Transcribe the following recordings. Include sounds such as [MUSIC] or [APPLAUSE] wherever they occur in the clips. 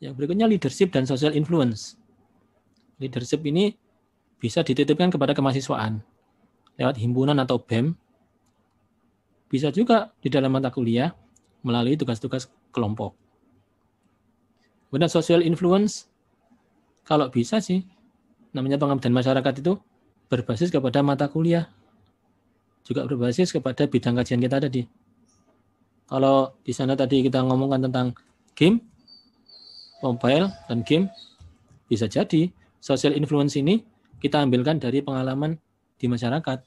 Yang berikutnya leadership dan social influence. Leadership ini bisa dititipkan kepada kemahasiswaan lewat himpunan atau BEM. Bisa juga di dalam mata kuliah melalui tugas-tugas kelompok. Kemudian social influence, kalau bisa sih, namanya pengabdian masyarakat itu berbasis kepada mata kuliah, juga berbasis kepada bidang kajian kita tadi. Kalau di sana tadi kita ngomongkan tentang game, mobile, dan game, bisa jadi social influence ini kita ambilkan dari pengalaman di masyarakat.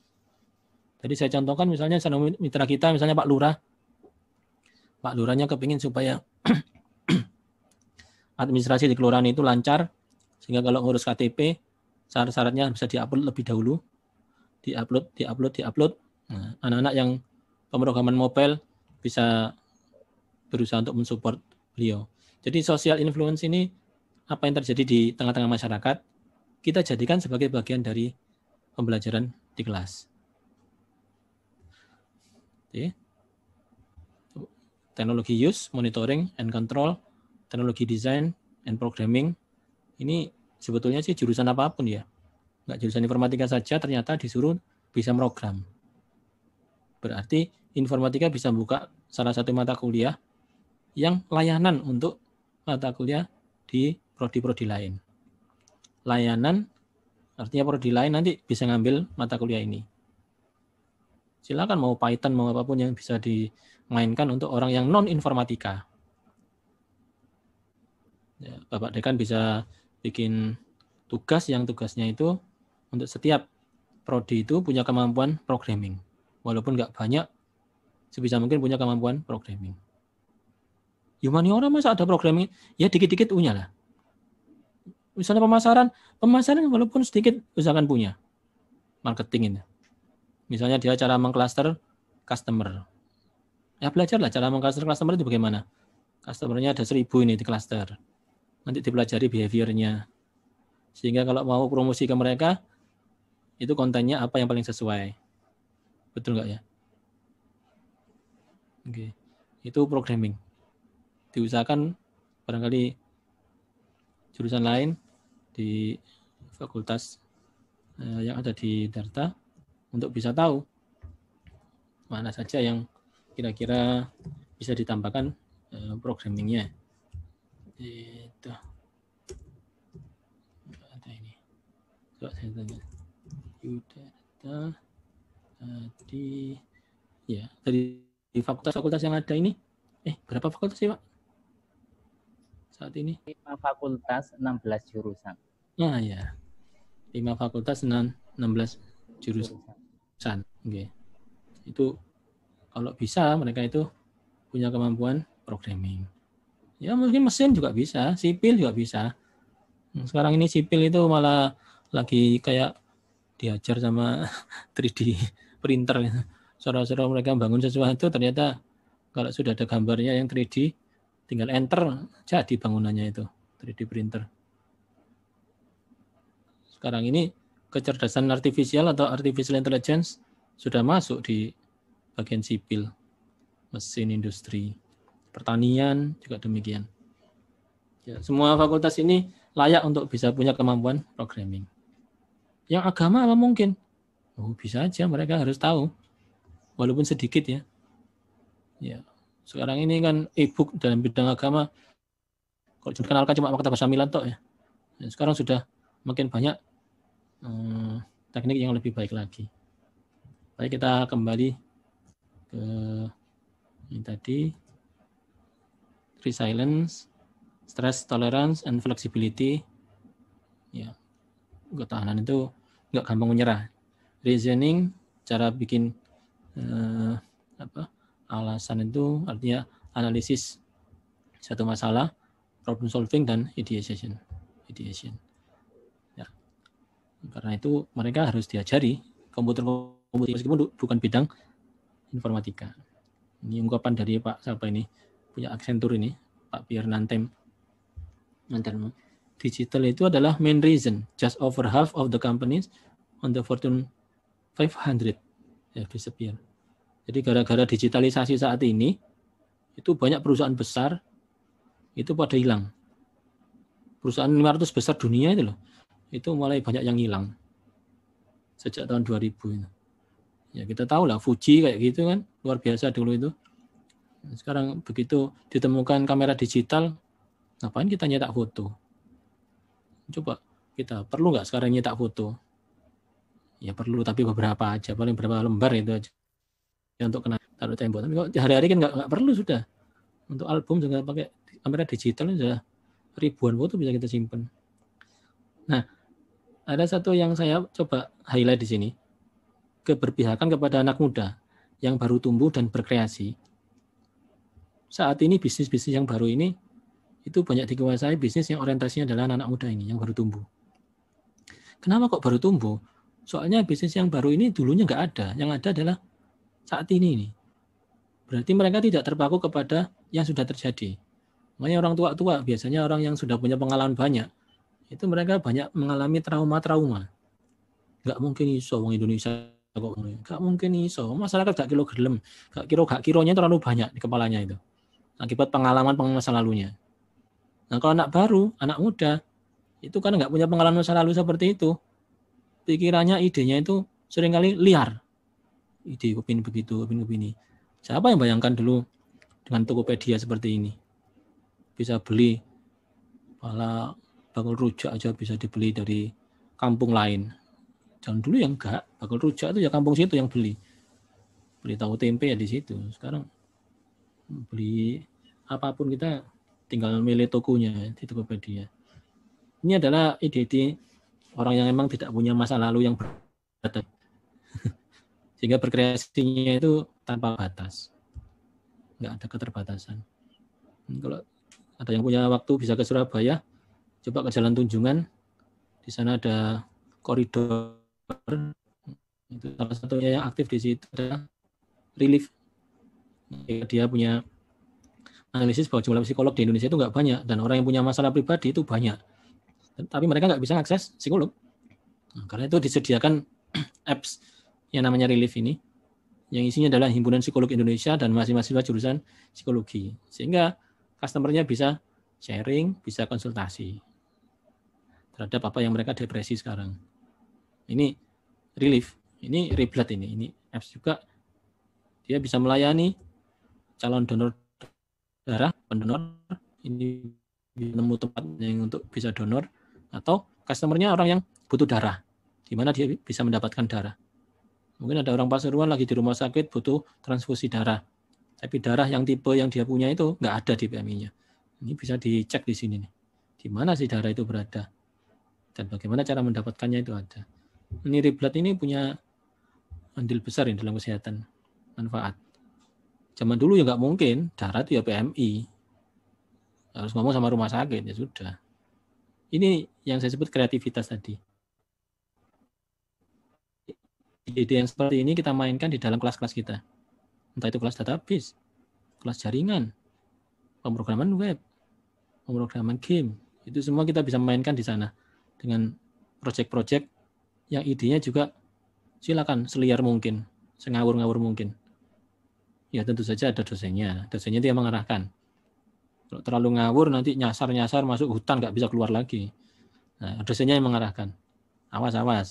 Jadi saya contohkan misalnya mitra kita, misalnya Pak Lurah. Pak Lurahnya kepingin supaya [CLEARS THROAT] administrasi di kelurahan itu lancar sehingga kalau ngurus KTP syarat-syaratnya bisa diupload lebih dahulu diupload diupload diupload nah, anak-anak yang pemrograman mobile bisa berusaha untuk mensupport beliau jadi social influence ini apa yang terjadi di tengah-tengah masyarakat kita jadikan sebagai bagian dari pembelajaran di kelas Oke. teknologi use monitoring and control teknologi desain and programming ini sebetulnya sih jurusan apa pun ya. Nggak jurusan informatika saja ternyata disuruh bisa program. Berarti informatika bisa buka salah satu mata kuliah yang layanan untuk mata kuliah di prodi-prodi lain. Layanan artinya prodi lain nanti bisa ngambil mata kuliah ini. Silakan mau Python mau apa pun yang bisa dimainkan untuk orang yang non informatika. Ya, Bapak Dekan bisa bikin tugas yang tugasnya itu untuk setiap prodi itu punya kemampuan programming. Walaupun nggak banyak, sebisa mungkin punya kemampuan programming. Humaniora masa ada programming? Ya dikit-dikit punya lah. Misalnya pemasaran, pemasaran walaupun sedikit usahakan punya. Marketing ini. Misalnya dia cara mengcluster customer. Ya belajarlah cara mengcluster customer itu bagaimana. Customernya ada seribu ini di cluster nanti dipelajari behaviornya. Sehingga kalau mau promosi ke mereka, itu kontennya apa yang paling sesuai. Betul nggak ya? Oke. Itu programming. Diusahakan barangkali jurusan lain di fakultas eh, yang ada di Darta untuk bisa tahu mana saja yang kira-kira bisa ditambahkan eh, programmingnya. Itu. Ada ini. Coba saya Yudata tadi ya dari fakultas-fakultas yang ada ini. Eh berapa fakultas sih pak saat ini lima fakultas 16 jurusan nah ya lima fakultas 6, 16 jurusan oke okay. itu kalau bisa mereka itu punya kemampuan programming Ya mungkin mesin juga bisa, sipil juga bisa. Hmm, sekarang ini sipil itu malah lagi kayak diajar sama [LAUGHS] 3D printer. Saudara-saudara mereka bangun sesuatu ternyata kalau sudah ada gambarnya yang 3D tinggal enter jadi bangunannya itu 3D printer. Sekarang ini kecerdasan artifisial atau artificial intelligence sudah masuk di bagian sipil, mesin industri pertanian juga demikian. Ya, semua fakultas ini layak untuk bisa punya kemampuan programming. Yang agama apa mungkin? Oh, bisa aja mereka harus tahu. Walaupun sedikit ya. Ya. Sekarang ini kan e-book dalam bidang agama kalau dikenalkan cuma maktab Milan toh ya. ya. Sekarang sudah makin banyak hmm, teknik yang lebih baik lagi. Baik kita kembali ke ini tadi resilience, stress tolerance, and flexibility. Ya, ketahanan itu nggak gampang menyerah. Reasoning, cara bikin eh, apa alasan itu artinya analisis satu masalah, problem solving dan ideation. Ideation. Ya. Karena itu mereka harus diajari komputer komputer meskipun bukan bidang informatika. Ini ungkapan dari Pak siapa ini? punya Accenture ini, Pak Pierre Nantem. Nantem. Digital itu adalah main reason. Just over half of the companies on the Fortune 500 ya disappear. Jadi gara-gara digitalisasi saat ini, itu banyak perusahaan besar itu pada hilang. perusahaan 500 besar dunia itu loh, itu mulai banyak yang hilang sejak tahun 2000 itu. Ya kita tahu lah Fuji kayak gitu kan, luar biasa dulu itu. Sekarang begitu ditemukan kamera digital, ngapain kita nyetak foto? Coba kita perlu nggak sekarang nyetak foto? Ya perlu, tapi beberapa aja, paling beberapa lembar itu aja. Ya, untuk kena taruh tembok. Tapi hari-hari kan nggak, perlu sudah. Untuk album juga pakai kamera digital sudah ribuan foto bisa kita simpan. Nah, ada satu yang saya coba highlight di sini. Keberpihakan kepada anak muda yang baru tumbuh dan berkreasi. Saat ini bisnis-bisnis yang baru ini itu banyak dikuasai bisnis yang orientasinya adalah anak, -anak muda ini yang baru tumbuh. Kenapa kok baru tumbuh? Soalnya bisnis yang baru ini dulunya nggak ada. Yang ada adalah saat ini nih. Berarti mereka tidak terpaku kepada yang sudah terjadi. Makanya orang tua-tua biasanya orang yang sudah punya pengalaman banyak itu mereka banyak mengalami trauma-trauma. Gak mungkin iso orang Indonesia kok gak mungkin iso. Masyarakat gak kilo gelem, gak kiro gak kironya terlalu banyak di kepalanya itu. Akibat pengalaman masa lalunya. Nah kalau anak baru, anak muda, itu kan nggak punya pengalaman masa lalu seperti itu. Pikirannya, idenya itu sering kali liar. Ide opini begitu, opini opini. Siapa yang bayangkan dulu dengan Tokopedia seperti ini? bisa beli pala bakul rujak aja bisa dibeli dari kampung lain. Jangan dulu yang enggak, bakul rujak itu ya kampung situ yang beli. Beli tahu tempe ya di situ. Sekarang beli apa pun kita tinggal milih tokonya di Tokopedia. Ini adalah ide-ide orang yang memang tidak punya masa lalu yang berat. [LAUGHS] Sehingga berkreasinya itu tanpa batas. Enggak ada keterbatasan. Kalau ada yang punya waktu bisa ke Surabaya, coba ke Jalan Tunjungan. Di sana ada koridor. Itu salah satunya yang aktif di situ ada relief. Dia punya analisis bahwa jumlah psikolog di Indonesia itu nggak banyak dan orang yang punya masalah pribadi itu banyak. Tapi mereka nggak bisa akses psikolog. Nah, karena itu disediakan [CLEARS THROAT] apps yang namanya Relief ini, yang isinya adalah himpunan psikolog Indonesia dan mahasiswa jurusan psikologi. Sehingga customernya bisa sharing, bisa konsultasi terhadap apa yang mereka depresi sekarang. Ini relief, ini riblat ini, ini apps juga dia bisa melayani calon donor darah, pendonor, ini nemu tempat yang untuk bisa donor atau customernya orang yang butuh darah, di mana dia bisa mendapatkan darah. Mungkin ada orang Pasuruan lagi di rumah sakit butuh transfusi darah. Tapi darah yang tipe yang dia punya itu nggak ada di PMI-nya. Ini bisa dicek di sini nih. Di mana sih darah itu berada? Dan bagaimana cara mendapatkannya itu ada. Ini riblat ini punya andil besar ya dalam kesehatan manfaat. Zaman dulu ya nggak mungkin darah itu ya PMI. Harus ngomong sama rumah sakit ya sudah. Ini yang saya sebut kreativitas tadi. Ide yang seperti ini kita mainkan di dalam kelas-kelas kita entah itu kelas database, kelas jaringan, pemrograman web, pemrograman game, itu semua kita bisa mainkan di sana dengan project-project yang idenya juga silakan seliar mungkin, sengawur-ngawur mungkin. Ya tentu saja ada dosennya, dosennya yang mengarahkan. Kalau terlalu ngawur nanti nyasar-nyasar masuk hutan nggak bisa keluar lagi. Nah, dosennya yang mengarahkan. Awas awas,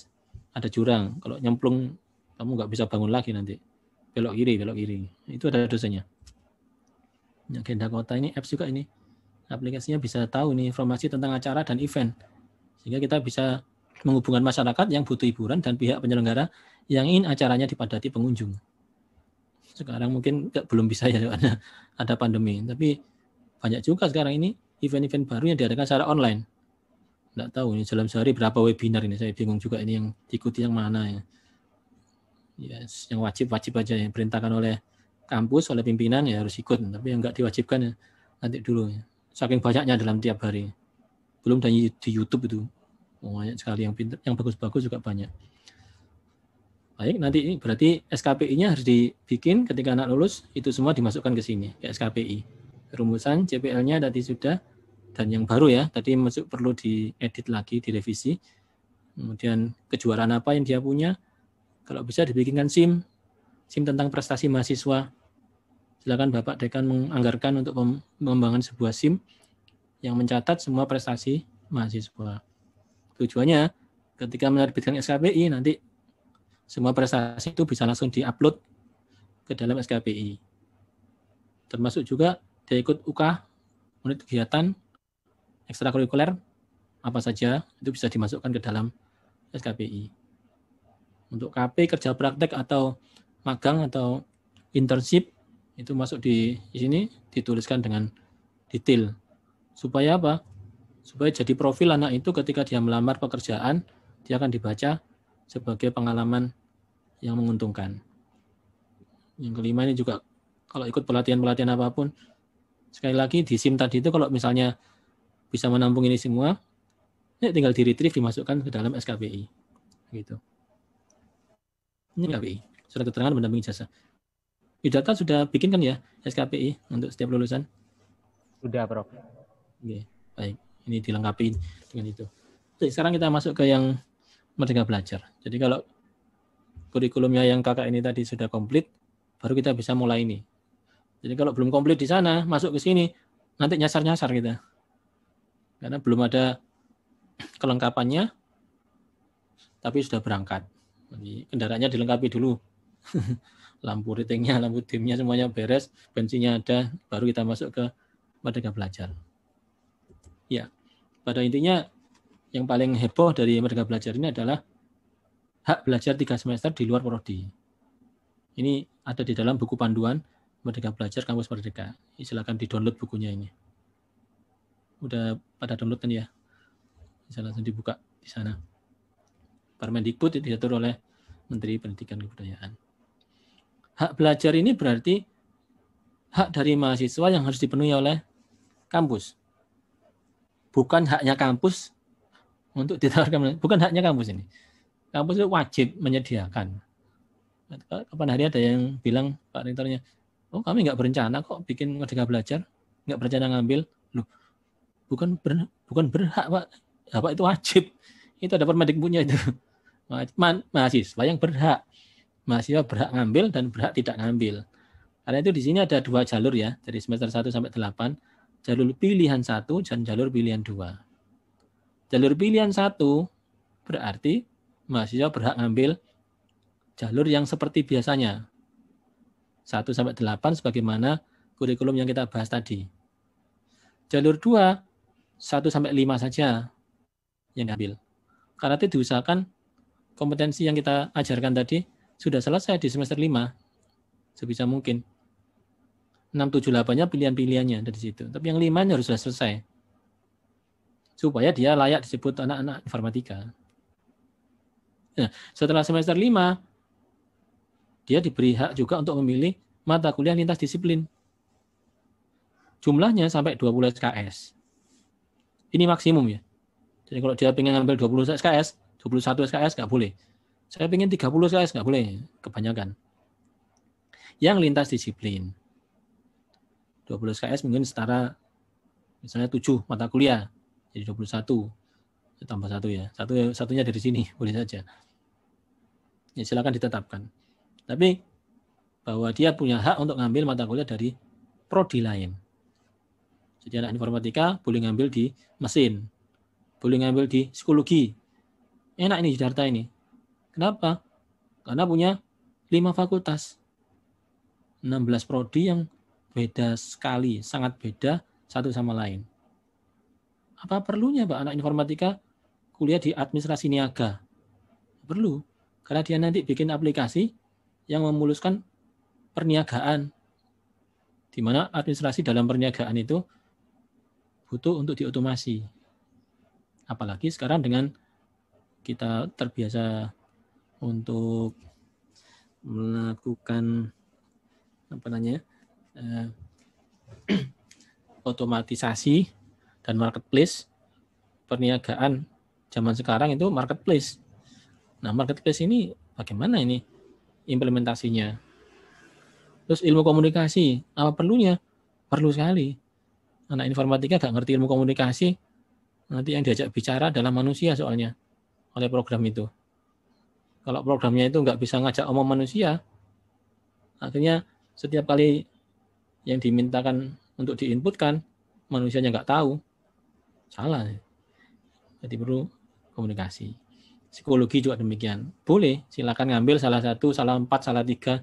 ada jurang. Kalau nyemplung kamu nggak bisa bangun lagi nanti belok kiri, belok kiri. Itu ada dosanya. Yang agenda kota ini apps juga ini. Aplikasinya bisa tahu nih informasi tentang acara dan event. Sehingga kita bisa menghubungkan masyarakat yang butuh hiburan dan pihak penyelenggara yang ingin acaranya dipadati pengunjung. Sekarang mungkin belum bisa ya [LAUGHS] ada ada pandemi, tapi banyak juga sekarang ini event-event baru yang diadakan secara online. Tidak tahu ini dalam sehari berapa webinar ini. Saya bingung juga ini yang diikuti yang mana ya. Yes, yang wajib wajib aja yang perintahkan oleh kampus oleh pimpinan ya harus ikut. Tapi yang enggak diwajibkan ya nanti dulu ya. saking banyaknya dalam tiap hari. Belum dari di YouTube itu. Banyak sekali yang pintar yang bagus-bagus juga banyak. Baik nanti ini berarti SKPI-nya harus dibikin ketika anak lulus itu semua dimasukkan ke sini ke SKPI rumusan CPL-nya tadi sudah dan yang baru ya tadi masuk perlu diedit lagi direvisi kemudian kejuaraan apa yang dia punya kalau bisa dibikinkan SIM, SIM tentang prestasi mahasiswa. Silakan Bapak Dekan menganggarkan untuk pengembangan sebuah SIM yang mencatat semua prestasi mahasiswa. Tujuannya ketika menerbitkan SKPI nanti semua prestasi itu bisa langsung diupload ke dalam SKPI. Termasuk juga dia ikut UK, unit kegiatan ekstrakurikuler apa saja itu bisa dimasukkan ke dalam SKPI. Untuk KP kerja praktek atau magang atau internship itu masuk di, sini dituliskan dengan detail. Supaya apa? Supaya jadi profil anak itu ketika dia melamar pekerjaan, dia akan dibaca sebagai pengalaman yang menguntungkan. Yang kelima ini juga kalau ikut pelatihan-pelatihan apa pun, sekali lagi di SIM tadi itu kalau misalnya bisa menampung ini semua, ini tinggal di retrieve dimasukkan ke dalam SKPI. Gitu. Ini SKPI, surat keterangan mendampingi jasa. Bidata sudah bikin kan ya SKPI untuk setiap lulusan? Sudah, Prof. Oke, baik. Ini dilengkapi dengan itu. Oke, sekarang kita masuk ke yang Merdeka Belajar. Jadi kalau kurikulumnya yang kakak ini tadi sudah komplit, baru kita bisa mulai ini. Jadi kalau belum komplit di sana, masuk ke sini, nanti nyasar-nyasar kita. Karena belum ada kelengkapannya, tapi sudah berangkat. Jadi kendaraannya dilengkapi dulu. [LAUGHS] lampu ratingnya, lampu dimnya semuanya beres, bensinnya ada, baru kita masuk ke Merdeka Belajar. Ya, pada intinya yang paling heboh dari Merdeka Belajar ini adalah hak belajar tiga semester di luar prodi. Ini ada di dalam buku panduan Merdeka Belajar Kampus Merdeka. Silakan di-download bukunya ini. Udah pada download kan ya? Bisa langsung dibuka di sana. Permendikbud diatur oleh Menteri Pendidikan Kebudayaan. Hak belajar ini berarti hak dari mahasiswa yang harus dipenuhi oleh kampus. Bukan haknya kampus untuk ditawarkan, bukan haknya kampus ini. Kampus itu wajib menyediakan kapan hari ada yang bilang Pak Rektornya, oh kami nggak berencana kok bikin merdeka belajar, nggak berencana ngambil. Loh, bukan ber, bukan berhak Pak, apa itu wajib. Itu ada punya itu. Mahasiswa yang berhak. Mahasiswa berhak ngambil dan berhak tidak ngambil. Karena itu di sini ada dua jalur ya, dari semester 1 sampai 8. Jalur pilihan satu dan jalur pilihan dua. Jalur pilihan satu berarti mahasiswa berhak ngambil jalur yang seperti biasanya. 1 sampai 8 sebagaimana kurikulum yang kita bahas tadi. Jalur 2 1 sampai 5 saja yang diambil. Karena itu diusahakan kompetensi yang kita ajarkan tadi sudah selesai di semester 5 sebisa mungkin. 6 7 8-nya pilihan-pilihannya dari situ. Tapi yang 5 harus sudah selesai. Supaya dia layak disebut anak-anak informatika. Nah, setelah semester 5 dia diberi hak juga untuk memilih mata kuliah lintas disiplin. Jumlahnya sampai 20 SKS. Ini maksimum ya. Jadi kalau dia pengen ngambil 20 SKS, 21 SKS nggak boleh. Saya pengen 30 SKS nggak boleh, kebanyakan. Yang lintas disiplin. 20 SKS mungkin setara misalnya 7 mata kuliah, jadi 21 tambah satu ya. Satu satunya dari sini [LAUGHS] boleh saja. Ya silakan ditetapkan. Tapi bahwa dia punya hak untuk ngambil mata kuliah dari prodi lain. Jadi anak informatika boleh ngambil di mesin, boleh ngambil di psikologi. Enak ini Jakarta ini. Kenapa? Karena punya lima fakultas. 16 prodi yang beda sekali, sangat beda satu sama lain. Apa perlunya Pak anak informatika kuliah di administrasi niaga? Perlu. Karena dia nanti bikin aplikasi yang memuluskan perniagaan, di mana administrasi dalam perniagaan itu butuh untuk diotomasi. Apalagi sekarang dengan kita terbiasa untuk melakukan apa namanya eh, [CLEARS THROAT] otomatisasi dan marketplace perniagaan zaman sekarang itu marketplace. Nah marketplace ini bagaimana ini implementasinya. Terus ilmu komunikasi, apa perlunya? Perlu sekali. Anak informatika gak ngerti ilmu komunikasi, nanti yang diajak bicara adalah manusia soalnya oleh program itu. Kalau programnya itu nggak bisa ngajak omong manusia, akhirnya setiap kali yang dimintakan untuk diinputkan, manusianya nggak tahu. Salah. Jadi perlu komunikasi. Psikologi juga demikian. Boleh, silakan ngambil salah satu, salah empat, salah tiga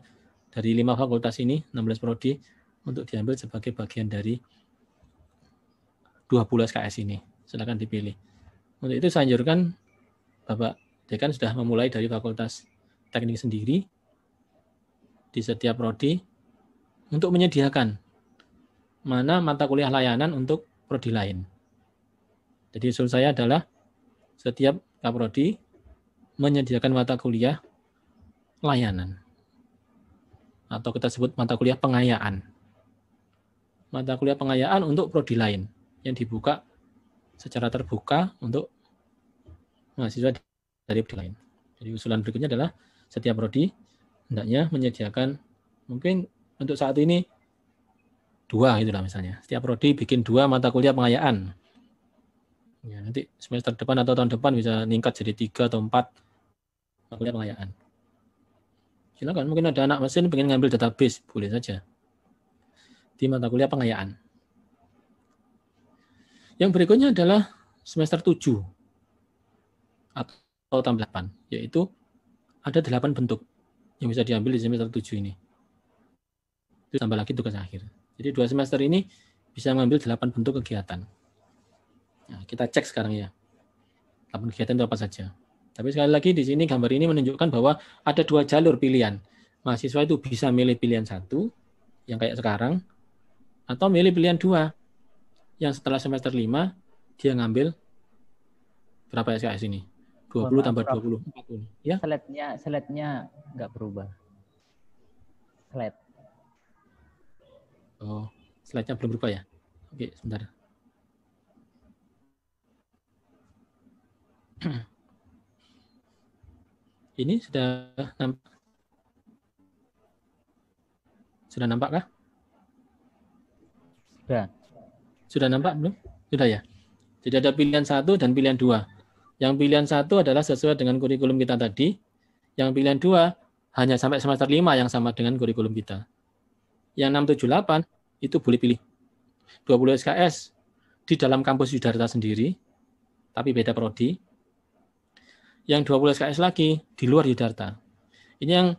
dari lima fakultas ini, 16 prodi, untuk diambil sebagai bagian dari 20 SKS ini. Silakan dipilih. Untuk itu saya anjurkan Bapak Dekan sudah memulai dari fakultas teknik sendiri di setiap prodi untuk menyediakan mana mata kuliah layanan untuk prodi lain. Jadi usul saya adalah setiap kaprodi menyediakan mata kuliah layanan atau kita sebut mata kuliah pengayaan. Mata kuliah pengayaan untuk prodi lain yang dibuka secara terbuka untuk mahasiswa dari prodi lain. Jadi usulan berikutnya adalah setiap prodi hendaknya menyediakan mungkin untuk saat ini dua itulah misalnya. Setiap prodi bikin dua mata kuliah pengayaan Ya, nanti semester depan atau tahun depan bisa meningkat jadi tiga atau empat kuliah pengayaan. Silakan, mungkin ada anak mesin pengen ngambil database, boleh saja. Di mata kuliah pengayaan. Yang berikutnya adalah semester 7 atau tahun 8, yaitu ada delapan bentuk yang bisa diambil di semester 7 ini. Itu tambah lagi tugas akhir. Jadi dua semester ini bisa mengambil delapan bentuk kegiatan. Nah, kita cek sekarang ya. Delapan kegiatan itu apa saja. Tapi sekali lagi di sini gambar ini menunjukkan bahwa ada dua jalur pilihan. Mahasiswa itu bisa milih pilihan satu, yang kayak sekarang, atau milih pilihan dua, yang setelah semester lima, dia ngambil berapa SKS ini? 20 oh, tambah 20, 40. Ya? Slide-nya slide-nya nggak berubah. Slide. Oh, slide-nya belum berubah ya? Oke, sebentar. [CLEARS THROAT] Ini sudah nampak? Sudah nampak kah? Sudah. Sudah nampak belum? Sudah ya. Jadi ada pilihan satu dan pilihan dua. Yang pilihan satu adalah sesuai dengan kurikulum kita tadi. Yang pilihan dua hanya sampai semester lima yang sama dengan kurikulum kita. Yang 678 itu boleh pilih 20 SKS di dalam kampus Yudarta sendiri, tapi beda prodi yang 20 SKS lagi di luar Yudarta. Ini yang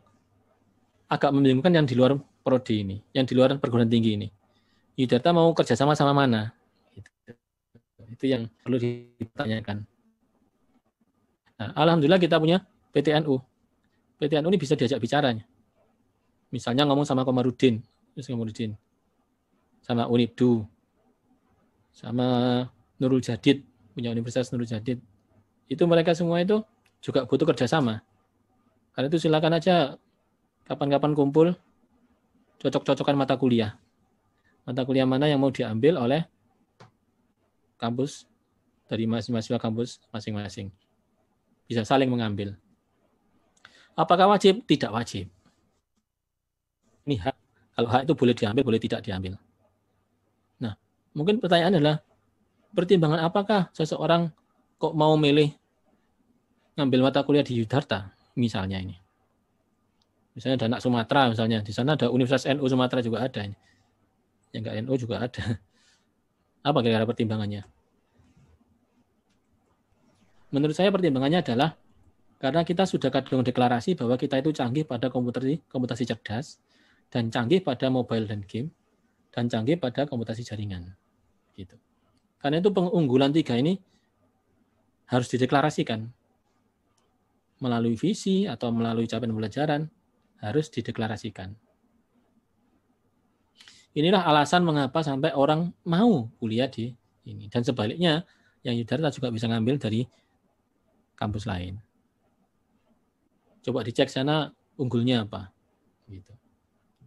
agak membingungkan yang di luar prodi ini, yang di luar perguruan tinggi ini. Yudarta mau kerjasama sama mana? Itu, itu yang perlu ditanyakan. Nah, Alhamdulillah kita punya PTNU. PTNU ini bisa diajak bicaranya. Misalnya ngomong sama Komarudin, Komarudin, sama Unibdu, sama Nurul Jadid, punya Universitas Nurul Jadid. Itu mereka semua itu juga butuh kerjasama. Karena itu silakan aja kapan-kapan kumpul, cocok-cocokan mata kuliah. Mata kuliah mana yang mau diambil oleh kampus dari mahasiswa kampus masing-masing. Bisa saling mengambil. Apakah wajib? Tidak wajib. Ini hak. Kalau hak itu boleh diambil, boleh tidak diambil. Nah, mungkin pertanyaan adalah, pertimbangan apakah seseorang kok mau milih ngambil mata kuliah di Yudharta misalnya ini. Misalnya ada anak Sumatera misalnya, di sana ada Universitas NU Sumatera juga ada. Ini. Yang enggak NU juga ada. Apa kira-kira pertimbangannya? Menurut saya pertimbangannya adalah karena kita sudah kadang deklarasi bahwa kita itu canggih pada komputer komputasi cerdas dan canggih pada mobile dan game dan canggih pada komputasi jaringan. Gitu. Karena itu pengunggulan tiga ini harus dideklarasikan melalui visi atau melalui capaian pembelajaran harus dideklarasikan. Inilah alasan mengapa sampai orang mau kuliah di ini. Dan sebaliknya, yang Yudarta juga bisa ngambil dari kampus lain. Coba dicek sana unggulnya apa. Gitu.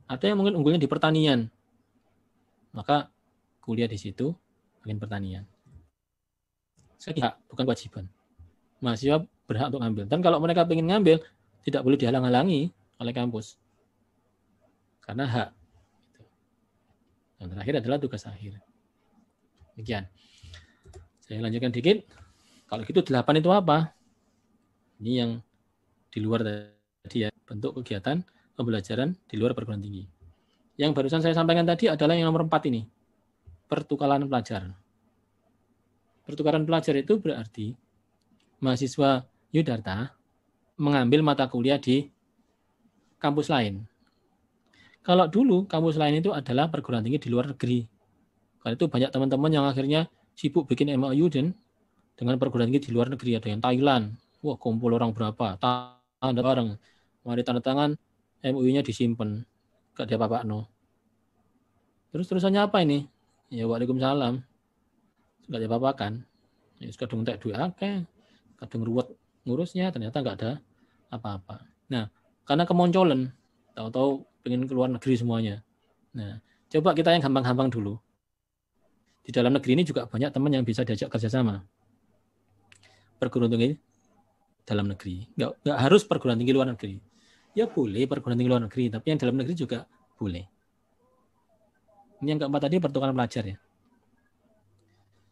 Ada yang mungkin unggulnya di pertanian. Maka kuliah di situ bagian pertanian. Saya bukan kewajiban. Mahasiswa berhak untuk ngambil. Dan kalau mereka ingin ngambil, tidak boleh dihalang-halangi oleh kampus. Karena hak. Dan terakhir adalah tugas akhir. Demikian. Saya lanjutkan dikit. Kalau gitu delapan itu apa? Ini yang di luar tadi ya, bentuk kegiatan pembelajaran di luar perguruan tinggi. Yang barusan saya sampaikan tadi adalah yang nomor empat ini, pertukaran pelajar. Pertukaran pelajar itu berarti mahasiswa Yudarta mengambil mata kuliah di kampus lain. Kalau dulu kampus lain itu adalah perguruan tinggi di luar negeri. Karena itu banyak teman-teman yang akhirnya sibuk bikin MOU dan dengan perguruan tinggi di luar negeri ada yang Thailand. Wah, kumpul orang berapa? Tanda bareng. Mari tanda tangan MOU-nya disimpan. Gak dia apa no. Terus terusannya apa ini? Ya Waalaikumsalam. Gak dia apa kan? Ya kadung tak duit akeh, kadung ruwet ngurusnya ternyata nggak ada apa-apa. Nah, karena kemoncolan, tahu-tahu pengen keluar negeri semuanya. Nah, coba kita yang gampang-gampang dulu. Di dalam negeri ini juga banyak teman yang bisa diajak kerjasama. Perguruan tinggi dalam negeri. Nggak, nggak harus perguruan tinggi luar negeri. Ya boleh perguruan tinggi luar negeri, tapi yang dalam negeri juga boleh. Ini yang keempat tadi pertukaran pelajar ya.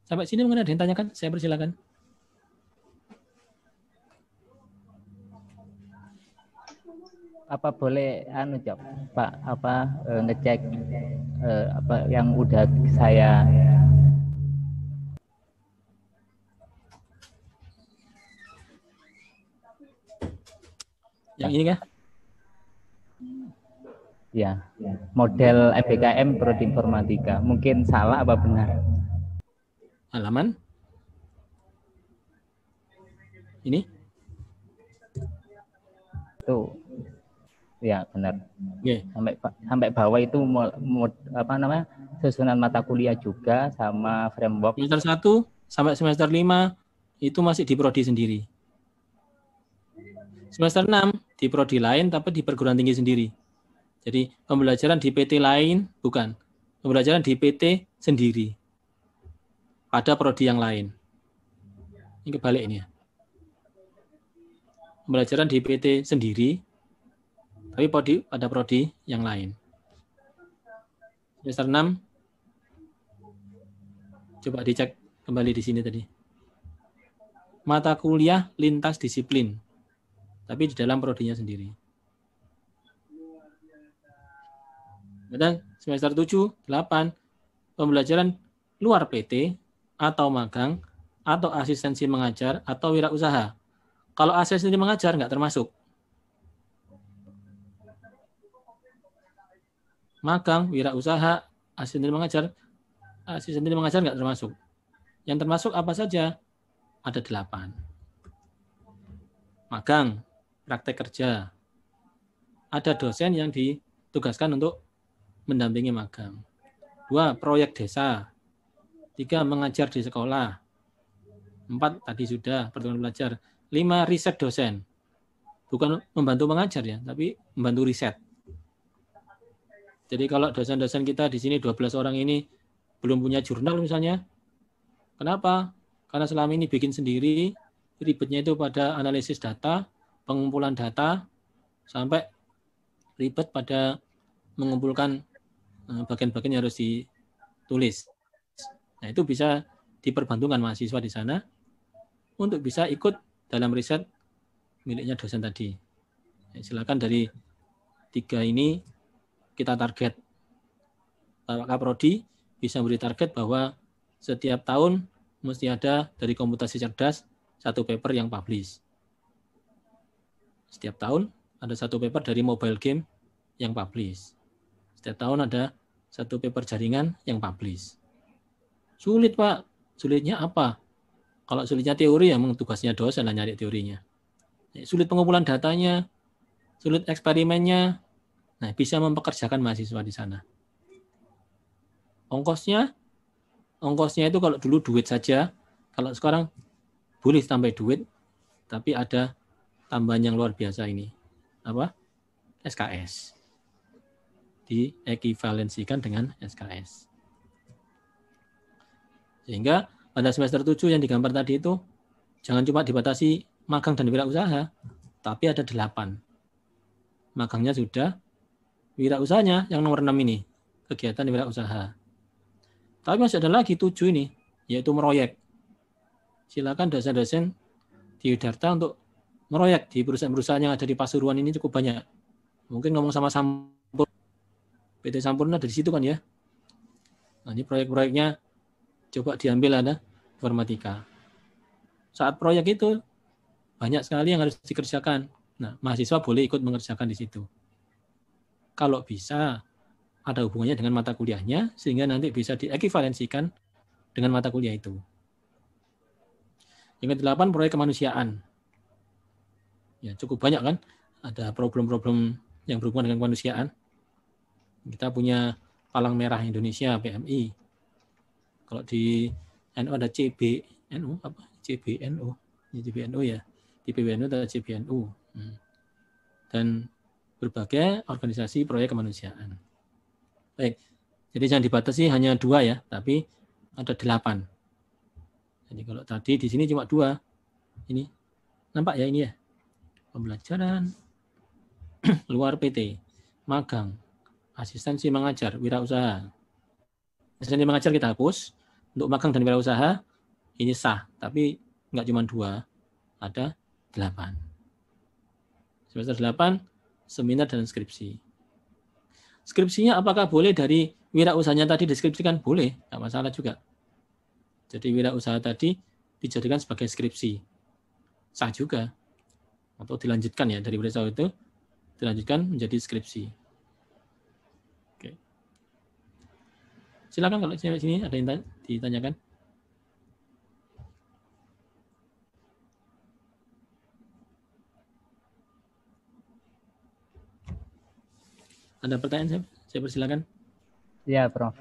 Sampai sini mungkin ada yang tanyakan? Saya persilakan. Apa boleh anu jawab Pak apa e, ngecek e, apa yang udah saya Yang ini kah? Ya, model FBKM Prodi Informatika. Mungkin salah apa benar? halaman ini tuh ya benar yeah. sampai sampai bawah itu mod, mod, apa namanya susunan mata kuliah juga sama framework semester satu sampai semester lima itu masih di prodi sendiri semester 6 di prodi lain tapi di perguruan tinggi sendiri jadi pembelajaran di PT lain bukan pembelajaran di PT sendiri pada prodi yang lain. Ini kebalik ini ya. Pembelajaran di PT sendiri, tapi prodi, pada prodi yang lain. Semester 6, coba dicek kembali di sini tadi. Mata kuliah lintas disiplin, tapi di dalam prodinya sendiri. Kemudian semester 7, 8, pembelajaran luar PT atau magang, atau asistensi mengajar, atau wirausaha. Kalau asistensi mengajar nggak termasuk. Magang, wirausaha, asistensi mengajar, asistensi mengajar nggak termasuk. Yang termasuk apa saja? Ada delapan. Magang, praktek kerja. Ada dosen yang ditugaskan untuk mendampingi magang. Dua, proyek desa. Tiga, mengajar di sekolah. Empat, tadi sudah, pertemuan belajar. Lima, riset dosen. Bukan membantu mengajar ya, tapi membantu riset. Jadi kalau dosen-dosen kita di sini 12 orang ini belum punya jurnal misalnya, kenapa? Karena selama ini bikin sendiri, ribetnya itu pada analisis data, pengumpulan data, sampai ribet pada mengumpulkan eh, bagian-bagian yang harus ditulis. Nah, itu bisa diperbantukan mahasiswa di sana untuk bisa ikut dalam riset miliknya dosen tadi. Ya, silakan dari tiga ini kita target. Pak Kaprodi bisa beri target bahwa setiap tahun mesti ada dari komputasi cerdas satu paper yang publish. Setiap tahun ada satu paper dari mobile game yang publish. Setiap tahun ada satu paper jaringan yang publish. Sulit Pak. Sulitnya apa? Kalau sulitnya teori ya memang tugasnya dosen lah nyari teorinya. Sulit pengumpulan datanya, sulit eksperimennya. Nah, bisa mempekerjakan mahasiswa di sana. Ongkosnya, ongkosnya itu kalau dulu duit saja, kalau sekarang boleh tambah duit, tapi ada tambahan yang luar biasa ini. Apa? SKS. Diekivalensikan dengan SKS. Sehingga pada semester 7 yang digambar tadi itu jangan cuma dibatasi magang dan wirausaha, tapi ada delapan. Magangnya sudah, wirausahanya yang nomor 6 ini, kegiatan wirausaha. Tapi masih ada lagi tujuh ini, yaitu meroyek. Silakan dosen-dosen di Udarta untuk meroyek di perusahaan-perusahaan yang ada di Pasuruan ini cukup banyak. Mungkin ngomong sama Sampur, PT Sampurna dari situ kan ya. Nah, ini proyek-proyeknya coba diambil ada informatika. Saat proyek itu banyak sekali yang harus dikerjakan. Nah, mahasiswa boleh ikut mengerjakan di situ. Kalau bisa, ada hubungannya dengan mata kuliahnya, sehingga nanti bisa diekivalensikan dengan mata kuliah itu. Yang kedelapan, proyek kemanusiaan. Ya, cukup banyak kan? Ada problem-problem yang berhubungan dengan kemanusiaan. Kita punya Palang Merah Indonesia, PMI. Kalau di NU ada CB, NU apa? CBNU, ya, CBNU ya. Di PBNU ada CBNU. Hmm. Dan berbagai organisasi proyek kemanusiaan. Baik, jadi jangan dibatasi hanya dua ya, tapi ada delapan. Jadi kalau tadi di sini cuma dua, ini nampak ya ini ya, pembelajaran [CLEARS THROAT] luar PT, magang, asistensi mengajar, wirausaha. Asistensi mengajar kita hapus, untuk magang dan wirausaha ini sah, tapi nggak cuma dua, ada delapan. Semester delapan seminar dan skripsi. Skripsinya apakah boleh dari wirausahanya tadi deskripsikan? Boleh, tidak masalah juga. Jadi wirausaha tadi dijadikan sebagai skripsi. Sah juga. Atau dilanjutkan ya dari wirausaha itu dilanjutkan menjadi skripsi. Oke. Silakan kalau sini ada yang ditanyakan. Ada pertanyaan saya? Saya persilakan. Ya, Prof.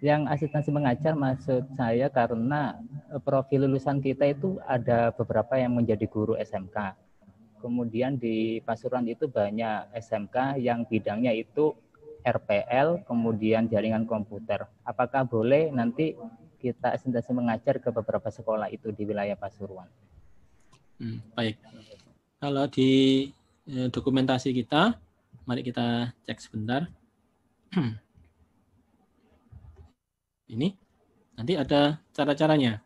Yang asistensi mengajar maksud saya karena eh, profil lulusan kita itu ada beberapa yang menjadi guru SMK. Kemudian di Pasuruan itu banyak SMK yang bidangnya itu RPL, kemudian jaringan komputer. Apakah boleh nanti kita asistensi mengajar ke beberapa sekolah itu di wilayah Pasuruan? Hmm, baik. Kalau di eh, dokumentasi kita Mari kita cek sebentar. [CLEARS THROAT] Ini nanti ada cara-caranya.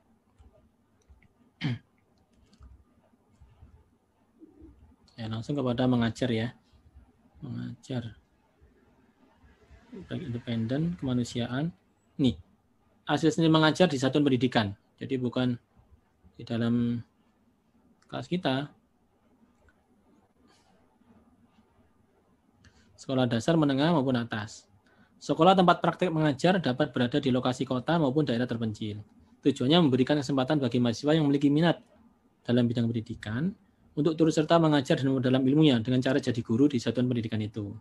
Ya, [CLEARS THROAT] langsung kepada mengajar ya. Mengajar. Baik independen, kemanusiaan. Nih, asisten mengajar di satuan pendidikan. Jadi bukan di dalam kelas kita, sekolah dasar, menengah, maupun atas. Sekolah tempat praktek mengajar dapat berada di lokasi kota maupun daerah terpencil. Tujuannya memberikan kesempatan bagi mahasiswa yang memiliki minat dalam bidang pendidikan untuk turut serta mengajar dan dalam ilmunya dengan cara jadi guru di satuan pendidikan itu.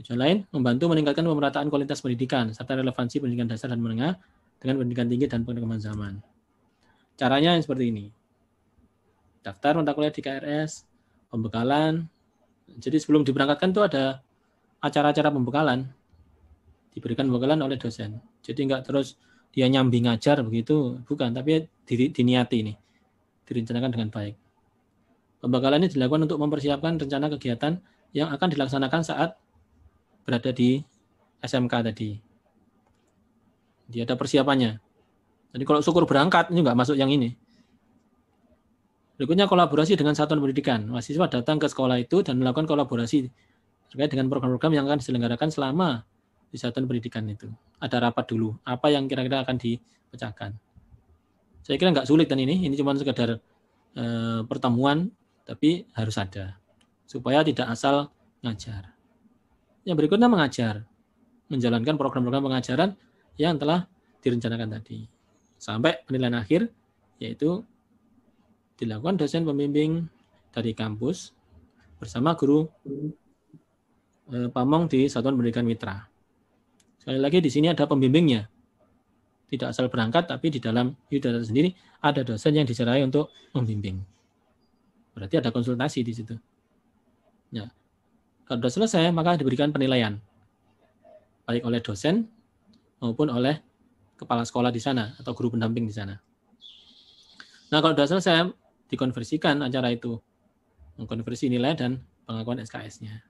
Tujuan lain, membantu meningkatkan pemerataan kualitas pendidikan serta relevansi pendidikan dasar dan menengah dengan pendidikan tinggi dan perkembangan zaman. Caranya yang seperti ini. Daftar mata kuliah di KRS, pembekalan, jadi sebelum diberangkatkan itu ada acara-acara pembekalan. Diberikan pembekalan oleh dosen. Jadi enggak terus dia nyambi ngajar begitu, bukan, tapi diri, diniati ini. Direncanakan dengan baik. Pembekalan ini dilakukan untuk mempersiapkan rencana kegiatan yang akan dilaksanakan saat berada di SMK tadi. Dia ada persiapannya. Jadi kalau syukur berangkat, ini enggak masuk yang ini. Berikutnya kolaborasi dengan satuan pendidikan. Mahasiswa datang ke sekolah itu dan melakukan kolaborasi terkait dengan program-program yang akan diselenggarakan selama di satuan pendidikan itu. Ada rapat dulu, apa yang kira-kira akan dipecahkan. Saya kira nggak sulit dan ini, ini cuma sekedar e, pertemuan, tapi harus ada supaya tidak asal ngajar. Yang berikutnya mengajar, menjalankan program-program pengajaran yang telah direncanakan tadi sampai penilaian akhir yaitu dilakukan dosen pembimbing dari kampus bersama guru eh, pamong di Satuan Pendidikan Mitra. Sekali lagi di sini ada pembimbingnya. Tidak asal berangkat, tapi di dalam Yudhara sendiri ada dosen yang dicerai untuk membimbing. Berarti ada konsultasi di situ. Ya. Kalau sudah selesai, maka diberikan penilaian. Baik oleh dosen maupun oleh kepala sekolah di sana atau guru pendamping di sana. Nah, kalau sudah selesai, dikonversikan acara itu, mengkonversi nilai dan pengakuan SKS-nya.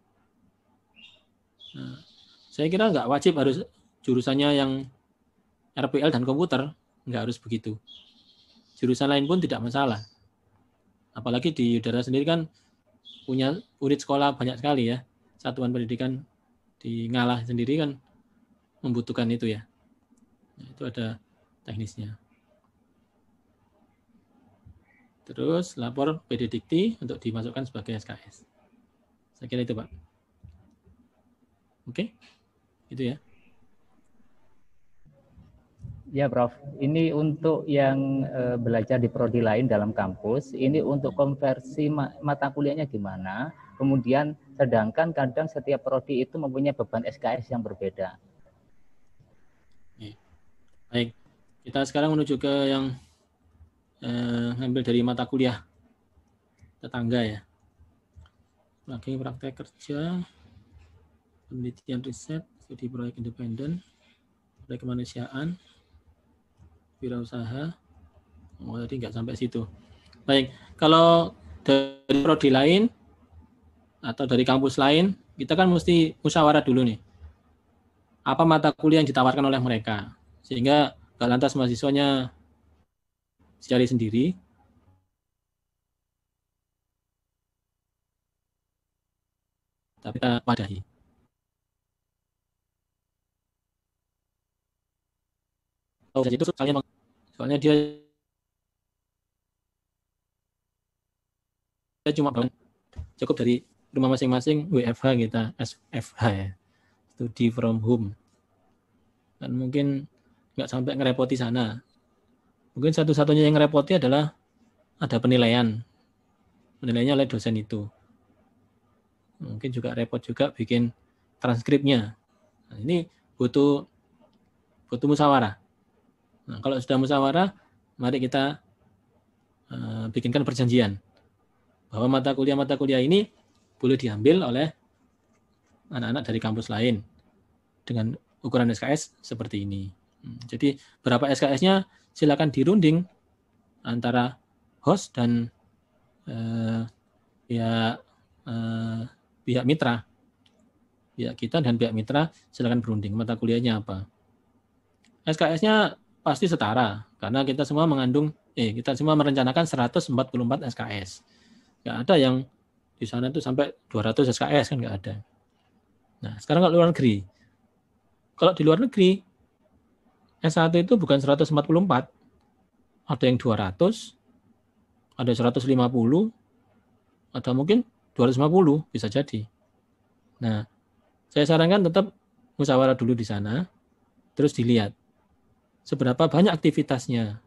Nah, saya kira nggak wajib harus jurusannya yang RPL dan komputer, nggak harus begitu. Jurusan lain pun tidak masalah. Apalagi di udara sendiri kan punya unit sekolah banyak sekali ya. Satuan pendidikan di Ngalah sendiri kan membutuhkan itu ya. Nah, itu ada teknisnya. Terus lapor PD Dikti untuk dimasukkan sebagai SKS. Saya kira itu, Pak. Oke? Itu ya. Ya, Prof. Ini untuk yang uh, belajar di prodi lain dalam kampus, ini untuk konversi ma mata kuliahnya gimana? Kemudian sedangkan kadang setiap prodi itu mempunyai beban SKS yang berbeda. Baik. Kita sekarang menuju ke yang eh, ngambil dari mata kuliah tetangga ya. Lagi praktek kerja, penelitian riset, studi proyek independen, proyek kemanusiaan, wirausaha. Oh, tadi nggak sampai situ. Baik, kalau dari prodi lain atau dari kampus lain, kita kan mesti musyawarah dulu nih. Apa mata kuliah yang ditawarkan oleh mereka. Sehingga nggak lantas mahasiswanya cari sendiri, tapi kita padahi. Oh, jadi itu soalnya soalnya dia dia cuma bangun cukup dari rumah masing-masing WFH kita SFH ya. Studi from home. Dan mungkin nggak sampai ngerepoti sana mungkin satu-satunya yang ngerepoti adalah ada penilaian. Penilaiannya oleh dosen itu. Mungkin juga repot juga bikin transkripnya. Nah, ini butuh butuh musyawarah Nah, kalau sudah musyawarah, mari kita uh, bikinkan perjanjian bahwa mata kuliah-mata kuliah ini boleh diambil oleh anak-anak dari kampus lain dengan ukuran SKS seperti ini. Hmm, jadi berapa SKS-nya silakan dirunding antara host dan uh, pihak uh, pihak mitra. Pihak kita dan pihak mitra silakan berunding mata kuliahnya apa. SKS-nya pasti setara karena kita semua mengandung eh kita semua merencanakan 144 SKS. Nggak ada yang di sana itu sampai 200 SKS kan nggak ada. Nah, sekarang kalau luar negeri. Kalau di luar negeri S1 itu bukan 144. Ada yang 200, ada 150, ada mungkin 250 bisa jadi. Nah, saya sarankan tetap musyawarah dulu di sana, terus dilihat seberapa banyak aktivitasnya.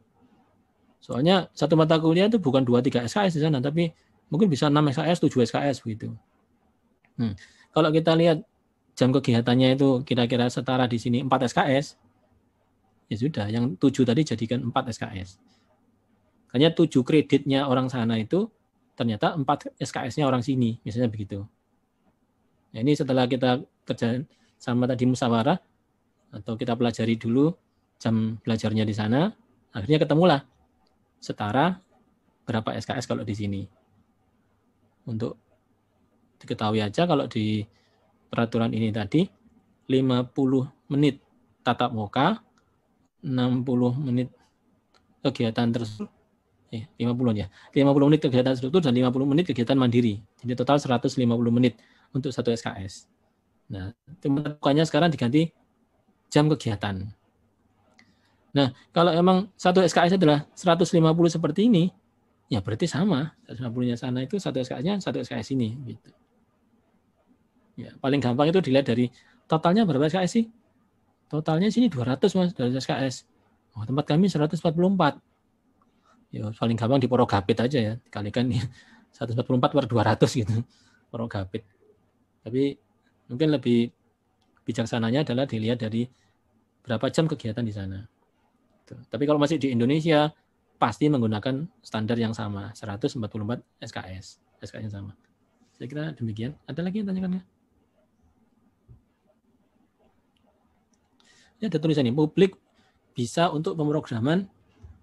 Soalnya satu mata kuliah itu bukan 2-3 SKS di sana, tapi mungkin bisa 6 SKS, 7 SKS begitu. Hmm. Kalau kita lihat jam kegiatannya itu kira-kira setara di sini 4 SKS, ya sudah, yang 7 tadi jadikan 4 SKS. Hanya 7 kreditnya orang sana itu ternyata 4 SKS-nya orang sini, misalnya begitu. Nah, ini setelah kita kerja sama tadi musyawarah, atau kita pelajari dulu jam belajarnya di sana, akhirnya ketemulah setara berapa SKS kalau di sini. Untuk diketahui aja kalau di peraturan ini tadi 50 menit tatap muka, 60 menit kegiatan tersebut eh 50 ya. 50 menit kegiatan struktur dan 50 menit kegiatan mandiri. Jadi total 150 menit untuk satu SKS. Nah, temukannya sekarang diganti jam kegiatan. Nah, kalau emang satu SKS adalah 150 seperti ini, ya berarti sama. 150-nya sana itu satu SKS-nya satu SKS ini gitu. Ya, paling gampang itu dilihat dari totalnya berapa SKS sih? Totalnya sini 200 Mas dari SKS. Oh, tempat kami 144. Ya, paling gampang di Porogapit aja ya, dikalikan ya [LAUGHS] 144 per 200 gitu. [LAUGHS] Porogapit. Tapi mungkin lebih bijaksananya adalah dilihat dari berapa jam kegiatan di sana. Gitu. Tapi kalau masih di Indonesia pasti menggunakan standar yang sama, 144 SKS. SKS yang sama. Saya kira demikian. Ada lagi yang tanyakan? Ya, ada tulisan ini, publik bisa untuk pemrograman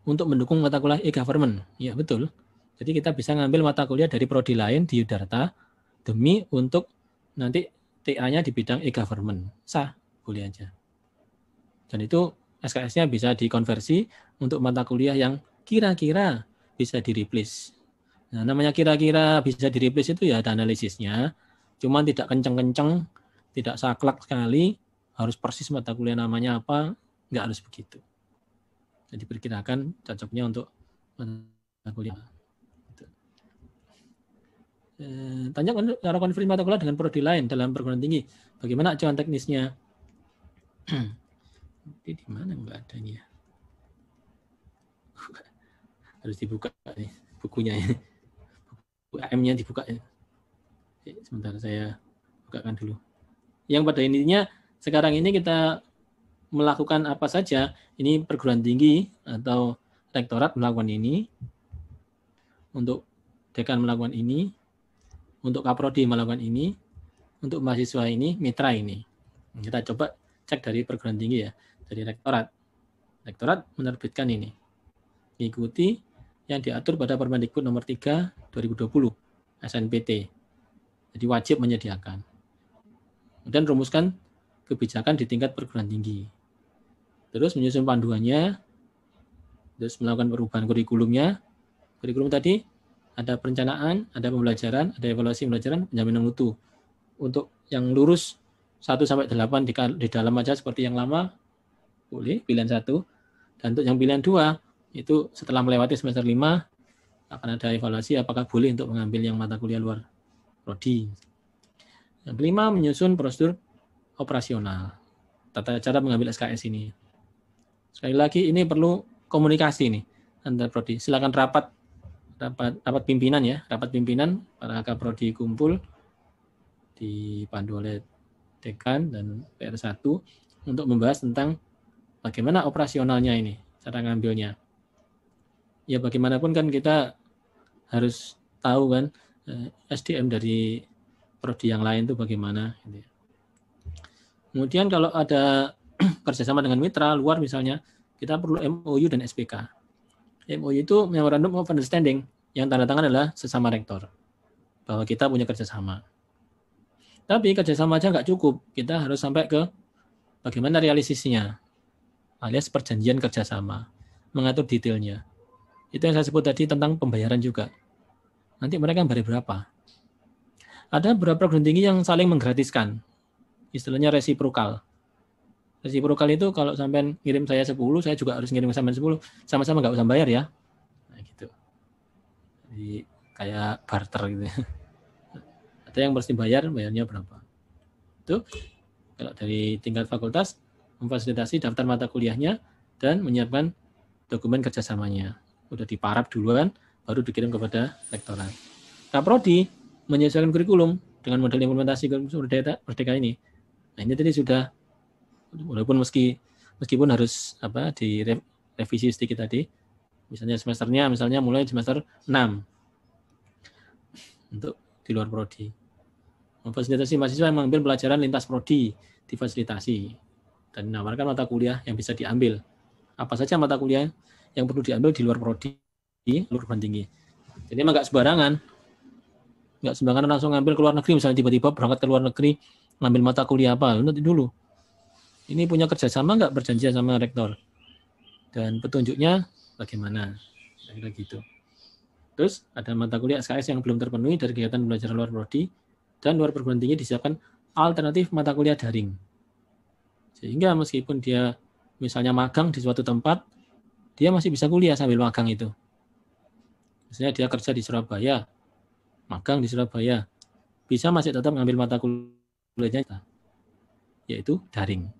untuk mendukung mata kuliah e-government. Ya, betul. Jadi kita bisa ngambil mata kuliah dari prodi lain di Udarta demi untuk nanti TA-nya di bidang e-government. Sah, boleh aja. Dan itu SKS-nya bisa dikonversi untuk mata kuliah yang kira-kira bisa di-replace. Nah, namanya kira-kira bisa di-replace itu ya ada analisisnya. Cuman tidak kenceng-kenceng, tidak saklek sekali, harus persis mata kuliah namanya apa, nggak harus begitu. Jadi perkirakan cocoknya untuk mata kuliah. Eh, tanya cara konversi mata kuliah dengan prodi lain dalam perguruan tinggi. Bagaimana acuan teknisnya? [CLEARS THROAT] Di mana enggak adanya? [LAUGHS] Harus dibuka nih bukunya ini. [LAUGHS] Buku AM-nya dibuka ya. Sebentar saya bukakan dulu. Yang pada intinya sekarang ini kita melakukan apa saja, ini perguruan tinggi atau rektorat melakukan ini, untuk dekan melakukan ini, untuk kaprodi melakukan ini, untuk mahasiswa ini, mitra ini. Kita coba cek dari perguruan tinggi ya, dari rektorat. Rektorat menerbitkan ini. Ikuti yang diatur pada Permendikbud nomor 3 2020 SNPT. Jadi wajib menyediakan. Dan rumuskan kebijakan di tingkat perguruan tinggi. Terus menyusun panduannya, terus melakukan perubahan kurikulumnya. Kurikulum tadi ada perencanaan, ada pembelajaran, ada evaluasi pembelajaran, penjaminan mutu. Untuk yang lurus 1 sampai 8 di, di dalam aja seperti yang lama boleh pilihan satu dan untuk yang pilihan dua itu setelah melewati semester 5 akan ada evaluasi apakah boleh untuk mengambil yang mata kuliah luar prodi. Yang kelima menyusun prosedur operasional tata cara mengambil SKS ini. Sekali lagi ini perlu komunikasi nih antar prodi. Silakan rapat rapat rapat pimpinan ya, rapat pimpinan para kaprodi kumpul dipandu oleh dekan dan PR1 untuk membahas tentang bagaimana operasionalnya ini, cara ngambilnya. Ya bagaimanapun kan kita harus tahu kan eh, SDM dari prodi yang lain itu bagaimana. Gitu ya. Kemudian kalau ada [CLEARS THROAT] kerjasama dengan mitra luar misalnya, kita perlu MOU dan SPK. MOU itu Memorandum of Understanding, yang tanda tangan adalah sesama rektor. Bahwa kita punya kerjasama. Tapi kerjasama aja nggak cukup, kita harus sampai ke bagaimana realisasinya, alias perjanjian kerjasama, mengatur detailnya. Itu yang saya sebut tadi tentang pembayaran juga. Nanti mereka bayar berapa? Ada beberapa perguruan tinggi yang saling menggratiskan istilahnya resiprokal. Resiprokal itu kalau sampai ngirim saya 10, saya juga harus ngirim sampai 10, sama-sama nggak usah bayar ya. Nah, gitu. Jadi kayak barter gitu. [LAUGHS] Ada yang mesti bayar, bayarnya berapa. Itu kalau dari tingkat fakultas memfasilitasi daftar mata kuliahnya dan menyiapkan dokumen kerjasamanya. Udah diparap duluan, baru dikirim kepada rektorat. Kaprodi menyesuaikan kurikulum dengan model implementasi merdeka, merdeka ini Nah ini tadi sudah walaupun meski meskipun harus apa di revisi sedikit tadi, misalnya semesternya misalnya mulai semester 6 untuk di luar prodi. Memfasilitasi mahasiswa yang mengambil pelajaran lintas prodi difasilitasi dan menawarkan mata kuliah yang bisa diambil. Apa saja mata kuliah yang perlu diambil di luar prodi, di luar perguruan tinggi. Jadi emang nggak sembarangan, nggak sembarangan langsung ngambil ke luar negeri misalnya tiba-tiba berangkat ke luar negeri ngambil mata kuliah apa? Nanti dulu. Ini punya kerjasama nggak? Berjanjian sama rektor. Dan petunjuknya bagaimana? Kira gitu. Terus ada mata kuliah SKS yang belum terpenuhi dari kegiatan belajar luar prodi dan luar perguruan tinggi disiapkan alternatif mata kuliah daring. Sehingga meskipun dia misalnya magang di suatu tempat dia masih bisa kuliah sambil magang itu. Misalnya dia kerja di Surabaya magang di Surabaya bisa masih tetap mengambil mata kuliah kuliahnya yaitu daring.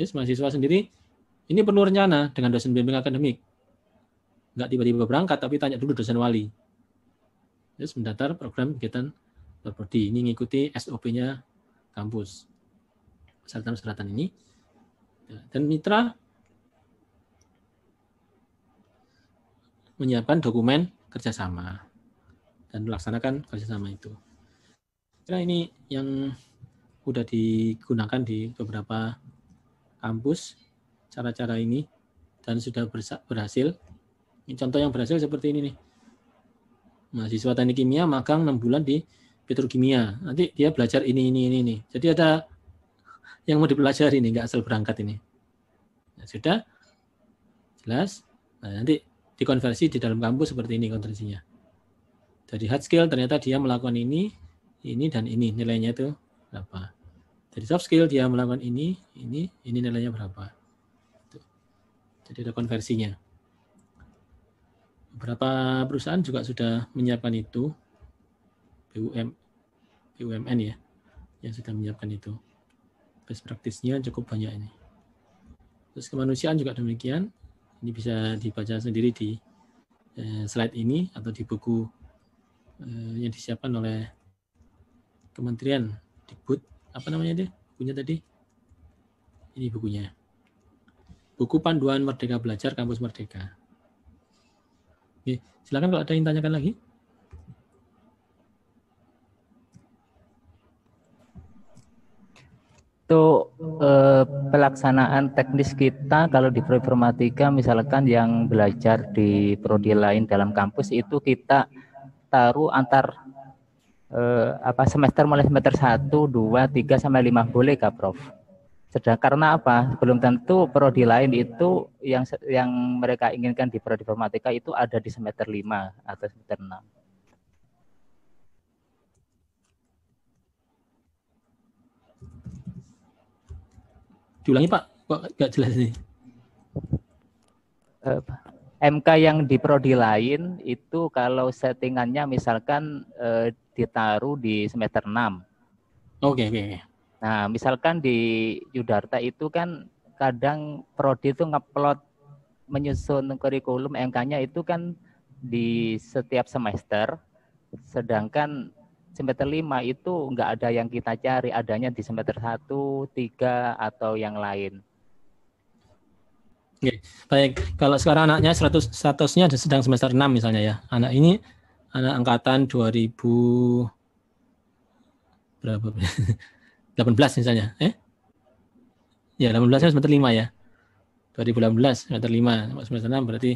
Jadi mahasiswa sendiri ini perlu rencana dengan dosen bimbing akademik. Enggak tiba-tiba berangkat, tapi tanya dulu dosen wali. Terus mendaftar program kegiatan berprodi. Ini mengikuti SOP-nya kampus. Persyaratan-persyaratan ini. Dan mitra menyiapkan dokumen kerjasama dan melaksanakan kerjasama itu kira ini yang sudah digunakan di beberapa kampus cara-cara ini dan sudah berhasil. Ini contoh yang berhasil seperti ini nih. Mahasiswa teknik kimia magang 6 bulan di petrokimia. Nanti dia belajar ini, ini, ini, ini. Jadi ada yang mau dipelajari ini, nggak asal berangkat ini. Nah, sudah jelas. Nah, nanti dikonversi di dalam kampus seperti ini konversinya. Dari hard skill ternyata dia melakukan ini, ini dan ini nilainya itu berapa. Dari soft skill dia melakukan ini, ini, ini nilainya berapa. Jadi ada konversinya. Beberapa perusahaan juga sudah menyiapkan itu. BUM, BUMN ya, yang sudah menyiapkan itu. Best practice-nya cukup banyak ini. Terus kemanusiaan juga demikian. Ini bisa dibaca sendiri di eh, slide ini atau di buku eh, yang disiapkan oleh Kementerian Dikbud. Apa namanya dia? Bukunya tadi? Ini bukunya. Buku Panduan Merdeka Belajar Kampus Merdeka. Oke, silakan kalau ada yang tanyakan lagi. Untuk eh, pelaksanaan teknis kita kalau di informatika misalkan yang belajar di prodi lain dalam kampus itu kita taruh antar eh, apa semester mulai semester 1, 2, 3 sampai 5 boleh Kak Prof? Sedang karena apa? Belum tentu prodi lain itu yang yang mereka inginkan di prodi informatika itu ada di semester 5 atau semester 6. Diulangi Pak, kok nggak jelas ini. Uh, eh, MK yang di prodi lain itu kalau settingannya misalkan uh, ditaruh di semester 6. Oke, okay, oke. Okay. Nah, misalkan di Yudarta itu kan kadang prodi itu ngupload menyusun kurikulum MK-nya itu kan di setiap semester sedangkan semester 5 itu enggak ada yang kita cari, adanya di semester 1, 3 atau yang lain. Oke, baik. Kalau sekarang anaknya 100, statusnya sedang semester 6 misalnya ya. Anak ini anak angkatan 2000 berapa? [LAUGHS] 18 misalnya, eh? Ya, 18 kan semester 5 ya. 2018 semester 5, semester 6 berarti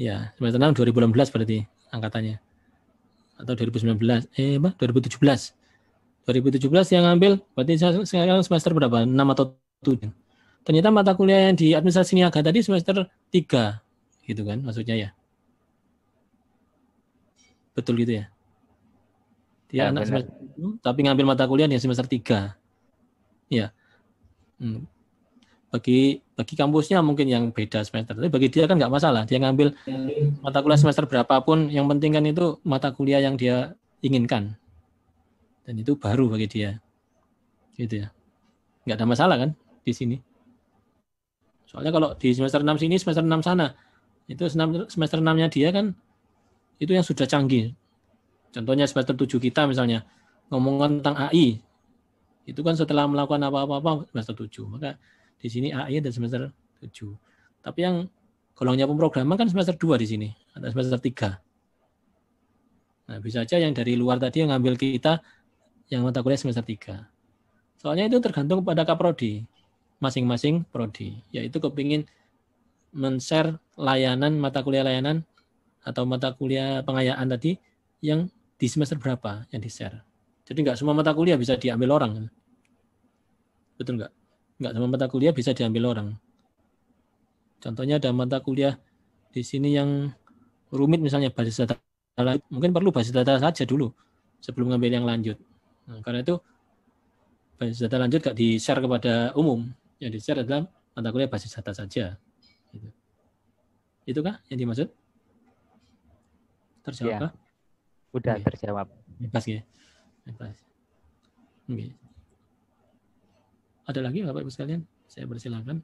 ya, semester 6 2018 berarti angkatannya. Atau 2019 eh apa? 2017 2017 yang ngambil berarti sekarang semester berapa? 6 atau 7 ternyata mata kuliah yang di administrasi niaga tadi semester 3 gitu kan maksudnya ya betul gitu ya? Dia ya, anak semester tapi ngambil mata kuliah di semester 3 ya hmm. Bagi bagi kampusnya mungkin yang beda semester tapi bagi dia kan nggak masalah. Dia ngambil mata kuliah semester berapapun yang penting kan itu mata kuliah yang dia inginkan. Dan itu baru bagi dia. Gitu ya. Nggak ada masalah kan di sini? Soalnya kalau di semester 6 sini semester 6 sana itu semester 6 nya dia kan itu yang sudah canggih contohnya semester 7 kita misalnya ngomong tentang AI itu kan setelah melakukan apa-apa semester 7 maka di sini AI dan semester 7. Tapi yang golongnya pemrograman kan semester 2 di sini, ada semester 3. Nah, bisa aja yang dari luar tadi yang ngambil kita yang mata kuliah semester 3. Soalnya itu tergantung pada kaprodi, masing-masing prodi, yaitu kepingin men-share layanan mata kuliah layanan atau mata kuliah pengayaan tadi yang di semester berapa yang di-share. Jadi nggak semua mata kuliah bisa diambil orang. Betul nggak? nggak sama mata kuliah bisa diambil orang. Contohnya ada mata kuliah di sini yang rumit misalnya basis data mungkin perlu basis data saja dulu sebelum ngambil yang lanjut. Nah, karena itu basis data lanjut gak di-share kepada umum. Yang di-share adalah mata kuliah basis data saja. Gitu. Itu kah yang dimaksud? Terjawab ya. kah? Udah Oke. terjawab. Bebas ya. Bebas. Oke. Ada lagi Bapak Ibu sekalian? Saya persilakan.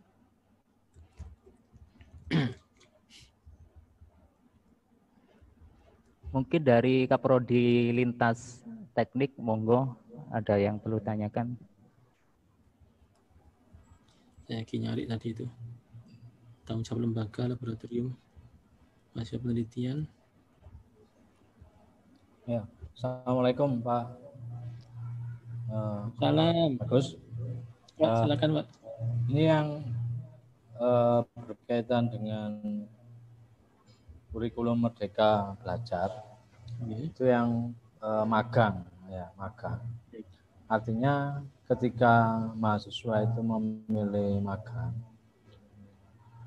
Mungkin dari Kaprodi Lintas Teknik, monggo ada yang perlu tanyakan? Saya lagi nyari tadi itu. Tanggung jawab lembaga, laboratorium, masih penelitian. Ya, Assalamualaikum Pak. Uh, Salam. Bagus. Ya, uh, silakan Pak. Ini yang uh, berkaitan dengan kurikulum Merdeka Belajar. Okay. Itu yang uh, magang, ya magang. Artinya ketika mahasiswa itu memilih magang,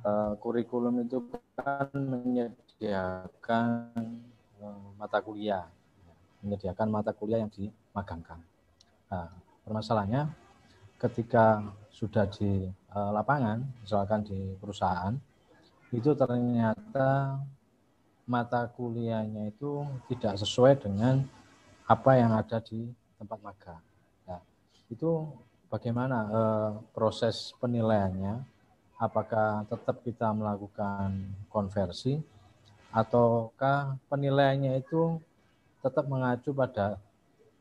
uh, kurikulum itu kan menyediakan uh, mata kuliah, menyediakan mata kuliah yang dimagangkan. Nah, permasalahannya ketika sudah di uh, lapangan, misalkan di perusahaan, itu ternyata mata kuliahnya itu tidak sesuai dengan apa yang ada di tempat magang. Nah, itu bagaimana eh, proses penilaiannya? Apakah tetap kita melakukan konversi ataukah penilaiannya itu tetap mengacu pada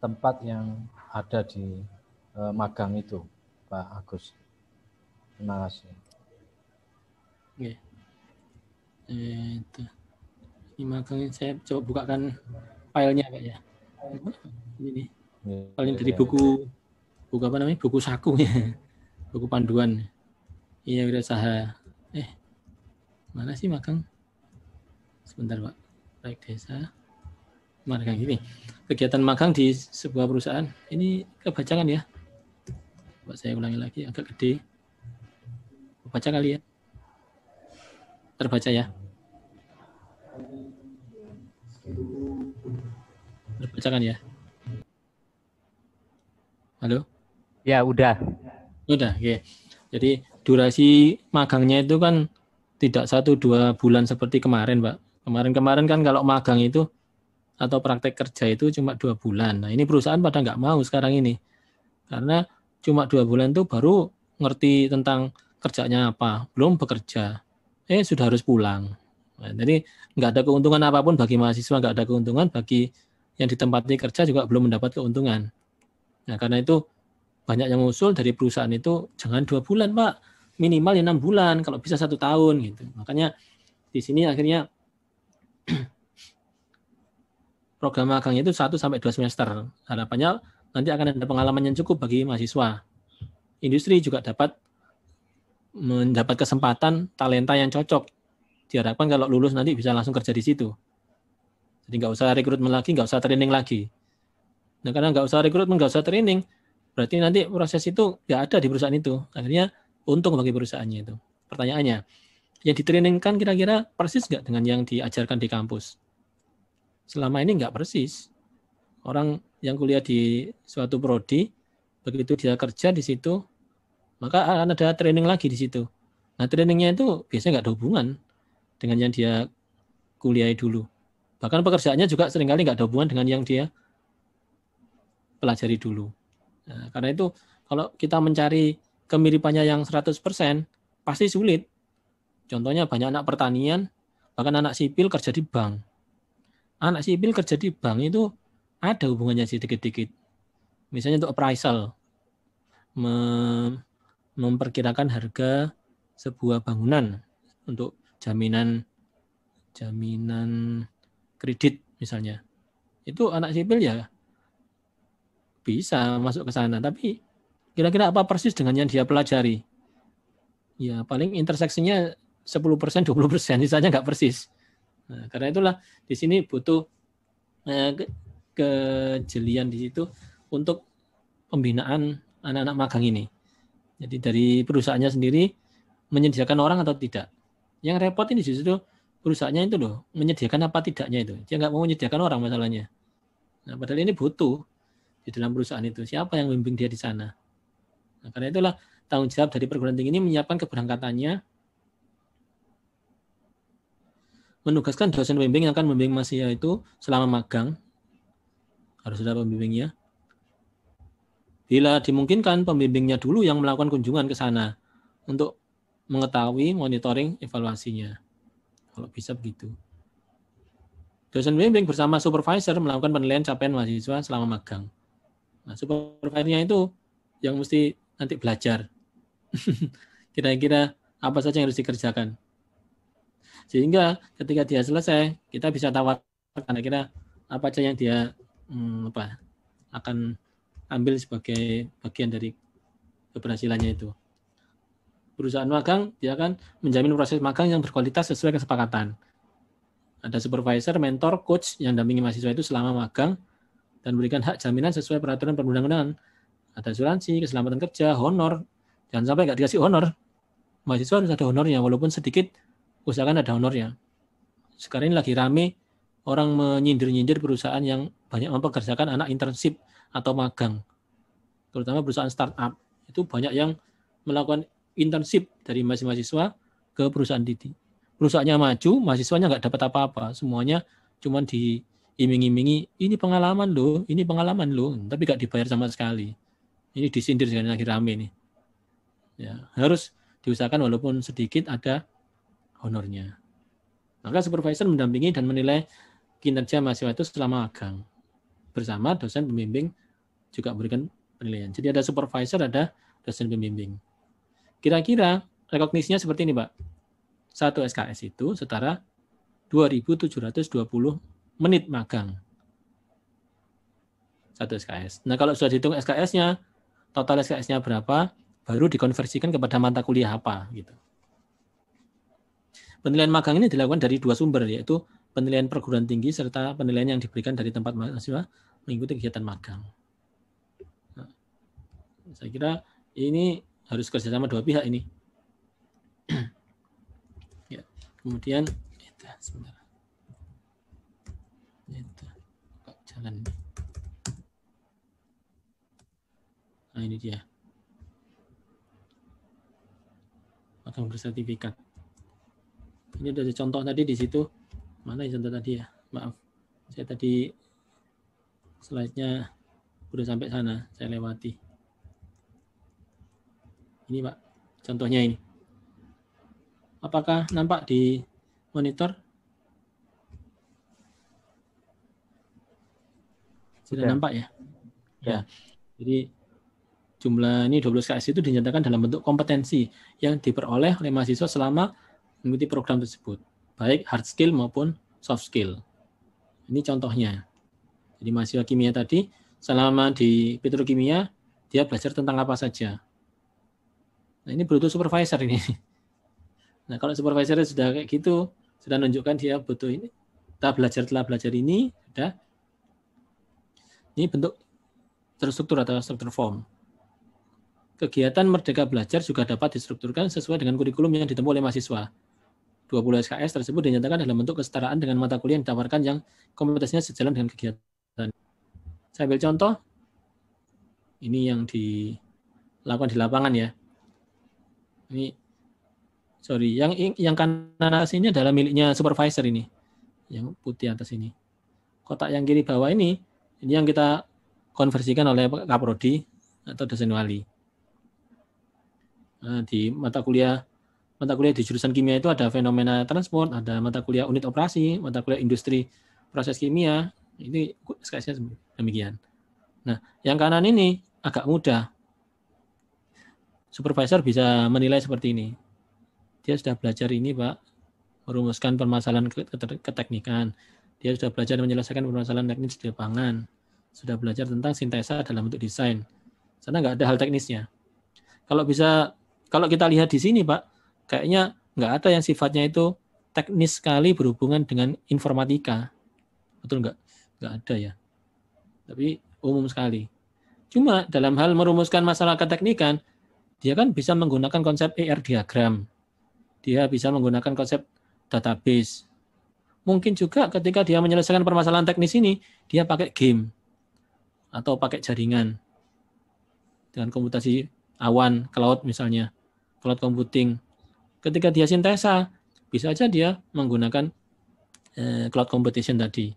tempat yang ada di eh, magang itu, Pak Agus? Terima kasih. Oke. Eh, itu. Ini magang saya coba bukakan filenya Pak ya. Ini nih. Filenya dari buku buku apa namanya? Buku saku ya. Buku panduan. Iya usaha. Eh, mana sih magang? Sebentar Pak. Baik desa. Magang ini. Kegiatan magang di sebuah perusahaan. Ini kebacakan ya. Coba saya ulangi lagi agak gede. Baca kali ya. Terbaca ya. Terbaca kan ya? Halo? Ya, udah. Udah, oke. Jadi durasi magangnya itu kan tidak satu dua bulan seperti kemarin, Pak. Kemarin-kemarin kan kalau magang itu atau praktek kerja itu cuma dua bulan. Nah ini perusahaan pada nggak mau sekarang ini. Karena cuma dua bulan itu baru ngerti tentang kerjanya apa, belum bekerja, eh sudah harus pulang. Nah, jadi nggak ada keuntungan apa pun bagi mahasiswa, nggak ada keuntungan bagi yang ditempati kerja juga belum mendapat keuntungan. Nah karena itu banyak yang usul dari perusahaan itu jangan dua bulan pak, minimal ya enam bulan, kalau bisa satu tahun gitu. Makanya di sini akhirnya [CLEARS THROAT] program magangnya itu satu sampai dua semester. Harapannya nanti akan ada pengalaman yang cukup bagi mahasiswa. Industri juga dapat mendapat kesempatan talenta yang cocok. Diharapkan kalau lulus nanti bisa langsung kerja di situ. Jadi nggak usah rekrutmen lagi, nggak usah training lagi. Nah karena nggak usah rekrutmen, nggak usah training, berarti nanti proses itu nggak ada di perusahaan itu. Akhirnya untung bagi perusahaannya itu. Pertanyaannya, yang ditrainingkan kira-kira persis nggak dengan yang diajarkan di kampus? Selama ini nggak persis. Orang yang kuliah di suatu prodi, begitu dia kerja di situ, maka akan ada training lagi di situ. Nah, trainingnya itu biasanya nggak ada hubungan dengan yang dia kuliah dulu. Bahkan pekerjaannya juga sering kali nggak ada hubungan dengan yang dia pelajari dulu. Nah, karena itu kalau kita mencari kemiripannya yang 100% pasti sulit. Contohnya banyak anak pertanian, bahkan anak sipil kerja di bank. Anak sipil kerja di bank itu ada hubungannya sedikit-sedikit. Misalnya untuk appraisal, memperkirakan harga sebuah bangunan untuk jaminan jaminan kredit misalnya. Itu anak sipil ya bisa masuk ke sana, tapi kira-kira apa persis dengan yang dia pelajari? Ya paling interseksinya 10%, 20%, sisanya nggak persis. Nah, karena itulah di sini butuh eh, ke, kejelian di situ untuk pembinaan anak-anak magang ini. Jadi dari perusahaannya sendiri menyediakan orang atau tidak. Yang repot ini justru perusahaannya itu loh, menyediakan apa tidaknya itu. Dia nggak mau menyediakan orang masalahnya. Nah, padahal ini butuh di dalam perusahaan itu. Siapa yang membimbing dia di sana? Nah, karena itulah tanggung jawab dari perguruan tinggi ini menyiapkan keberangkatannya, menugaskan dosen pembimbing yang akan membimbing mahasiswa itu selama magang, harus ada pembimbingnya, Bila dimungkinkan, pembimbingnya dulu yang melakukan kunjungan ke sana untuk mengetahui monitoring evaluasinya. Kalau bisa begitu. Dosen pembimbing bersama supervisor melakukan penilaian capaian mahasiswa selama magang. Nah, supervisornya itu yang mesti nanti belajar. [LAUGHS] Kira-kira apa saja yang harus dikerjakan. Sehingga ketika dia selesai, kita bisa tawarkan kira-kira apa saja yang dia hmm, apa akan ambil sebagai bagian dari keberhasilannya itu. Perusahaan magang dia akan menjamin proses magang yang berkualitas sesuai kesepakatan. Ada supervisor, mentor, coach yang dampingi mahasiswa itu selama magang dan berikan hak jaminan sesuai peraturan perundang-undangan. Ada asuransi, keselamatan kerja, honor. Jangan sampai nggak dikasih honor. Mahasiswa harus ada honornya, walaupun sedikit, usahakan ada honornya. Sekarang ini lagi rame orang menyindir-nyindir perusahaan yang banyak mempekerjakan anak internship atau magang. Terutama perusahaan startup itu banyak yang melakukan internship dari mahasiswa ke perusahaan Didi. Perusahaannya maju, mahasiswanya nggak dapat apa-apa, semuanya cuma di iming-imingi ini pengalaman loh, ini pengalaman loh, tapi gak dibayar sama sekali. Ini disindir dengan lagi rame nih. Ya, harus diusahakan walaupun sedikit ada honornya. Maka supervisor mendampingi dan menilai kinerja mahasiswa itu selama magang. Bersama dosen pembimbing juga memberikan penilaian. Jadi ada supervisor, ada dosen pembimbing. Kira-kira rekognisinya seperti ini, Pak. Satu SKS itu setara 2.720 menit magang. Satu SKS. Nah, kalau sudah dihitung SKS-nya, total SKS-nya berapa, baru dikonversikan kepada mata kuliah apa gitu. Penilaian magang ini dilakukan dari dua sumber yaitu penilaian perguruan tinggi serta penilaian yang diberikan dari tempat mahasiswa mengikuti kegiatan magang. Nah, saya kira ini harus kerjasama dua pihak ini. [CLEARS THROAT] ya, kemudian sebentar itu jalan nah ini dia akan bersertifikat ini ada contoh tadi di situ mana yang contoh tadi ya maaf saya tadi slide-nya udah sampai sana saya lewati ini pak contohnya ini apakah nampak di monitor Sudah ya. nampak ya? Ya. ya. Jadi jumlah ini 12 KS itu dinyatakan dalam bentuk kompetensi yang diperoleh oleh mahasiswa selama mengikuti program tersebut, baik hard skill maupun soft skill. Ini contohnya. Jadi mahasiswa kimia tadi selama di petrokimia dia belajar tentang apa saja. Nah, ini butuh supervisor ini. [LAUGHS] Nah, kalau supervisor sudah kayak gitu, sudah menunjukkan dia butuh ini, kita belajar telah belajar ini, sudah ini bentuk terstruktur atau struktur form. Kegiatan Merdeka Belajar juga dapat distrukturkan sesuai dengan kurikulum yang ditempuh oleh mahasiswa. 20 SKS tersebut dinyatakan dalam bentuk kesetaraan dengan mata kuliah yang ditawarkan yang kompetensinya sejalan dengan kegiatan. Saya ambil contoh. Ini yang dilakukan di lapangan ya. Ini sorry, yang yang kanan atas ini adalah miliknya supervisor ini. Yang putih atas ini. Kotak yang kiri bawah ini ini yang kita konversikan oleh Kaprodi atau dosen wali. Nah, di mata kuliah mata kuliah di jurusan kimia itu ada fenomena transport, ada mata kuliah unit operasi, mata kuliah industri proses kimia. Ini SKS demikian. Nah, yang kanan ini agak mudah. Supervisor bisa menilai seperti ini. Dia sudah belajar ini, Pak, merumuskan permasalahan keteknikan. Dia sudah belajar menyelesaikan permasalahan teknis di lapangan. Sudah belajar tentang sintesa dalam bentuk desain. Sana nggak ada hal teknisnya. Kalau bisa, kalau kita lihat di sini, Pak, kayaknya nggak ada yang sifatnya itu teknis sekali berhubungan dengan informatika. Betul nggak? Nggak ada ya. Tapi umum sekali. Cuma dalam hal merumuskan masalah keteknikan, dia kan bisa menggunakan konsep ER diagram. Dia bisa menggunakan konsep database mungkin juga ketika dia menyelesaikan permasalahan teknis ini, dia pakai game atau pakai jaringan dengan komputasi awan, cloud misalnya, cloud computing. Ketika dia sintesa, bisa saja dia menggunakan eh, cloud competition tadi.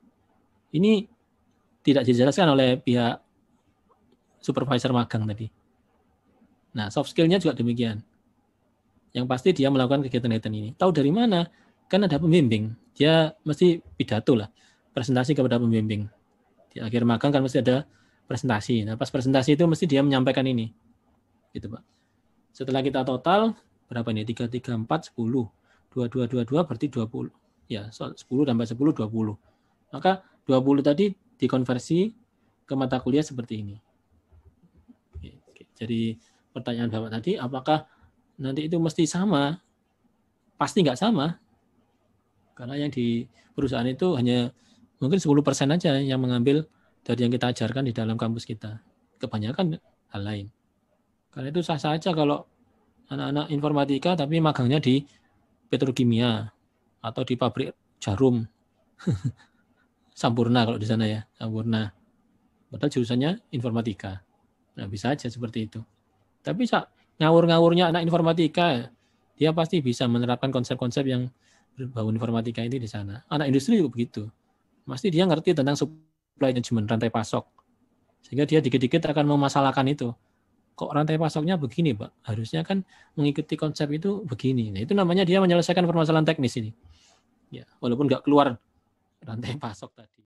Ini tidak dijelaskan oleh pihak supervisor magang tadi. Nah, soft skill-nya juga demikian. Yang pasti dia melakukan kegiatan-kegiatan ini. Tahu dari mana? kan ada pembimbing. Dia mesti pidato lah, presentasi kepada pembimbing. Di akhir magang kan mesti ada presentasi. Nah, pas presentasi itu mesti dia menyampaikan ini. Gitu, Pak. Setelah kita total berapa ini? 3 3 4 10. 2 2 2 2 berarti 20. Ya, 10 tambah 10 20. Maka 20 tadi dikonversi ke mata kuliah seperti ini. Jadi pertanyaan Bapak tadi apakah nanti itu mesti sama? Pasti nggak sama, karena yang di perusahaan itu hanya mungkin 10% aja yang mengambil dari yang kita ajarkan di dalam kampus kita. Kebanyakan hal lain. Karena itu sah-sah aja kalau anak-anak informatika tapi magangnya di petrokimia atau di pabrik jarum. [LAUGHS] Sampurna kalau di sana ya, Sampurna. Padahal jurusannya informatika. Nah, bisa aja seperti itu. Tapi ngawur-ngawurnya anak informatika, dia pasti bisa menerapkan konsep-konsep yang berbau informatika ini di sana. Anak industri juga begitu. pasti dia ngerti tentang supply management rantai pasok. Sehingga dia dikit-dikit akan memasalahkan itu. Kok rantai pasoknya begini, Pak? Harusnya kan mengikuti konsep itu begini. Nah, itu namanya dia menyelesaikan permasalahan teknis ini. Ya, walaupun nggak keluar rantai [LAUGHS] pasok tadi.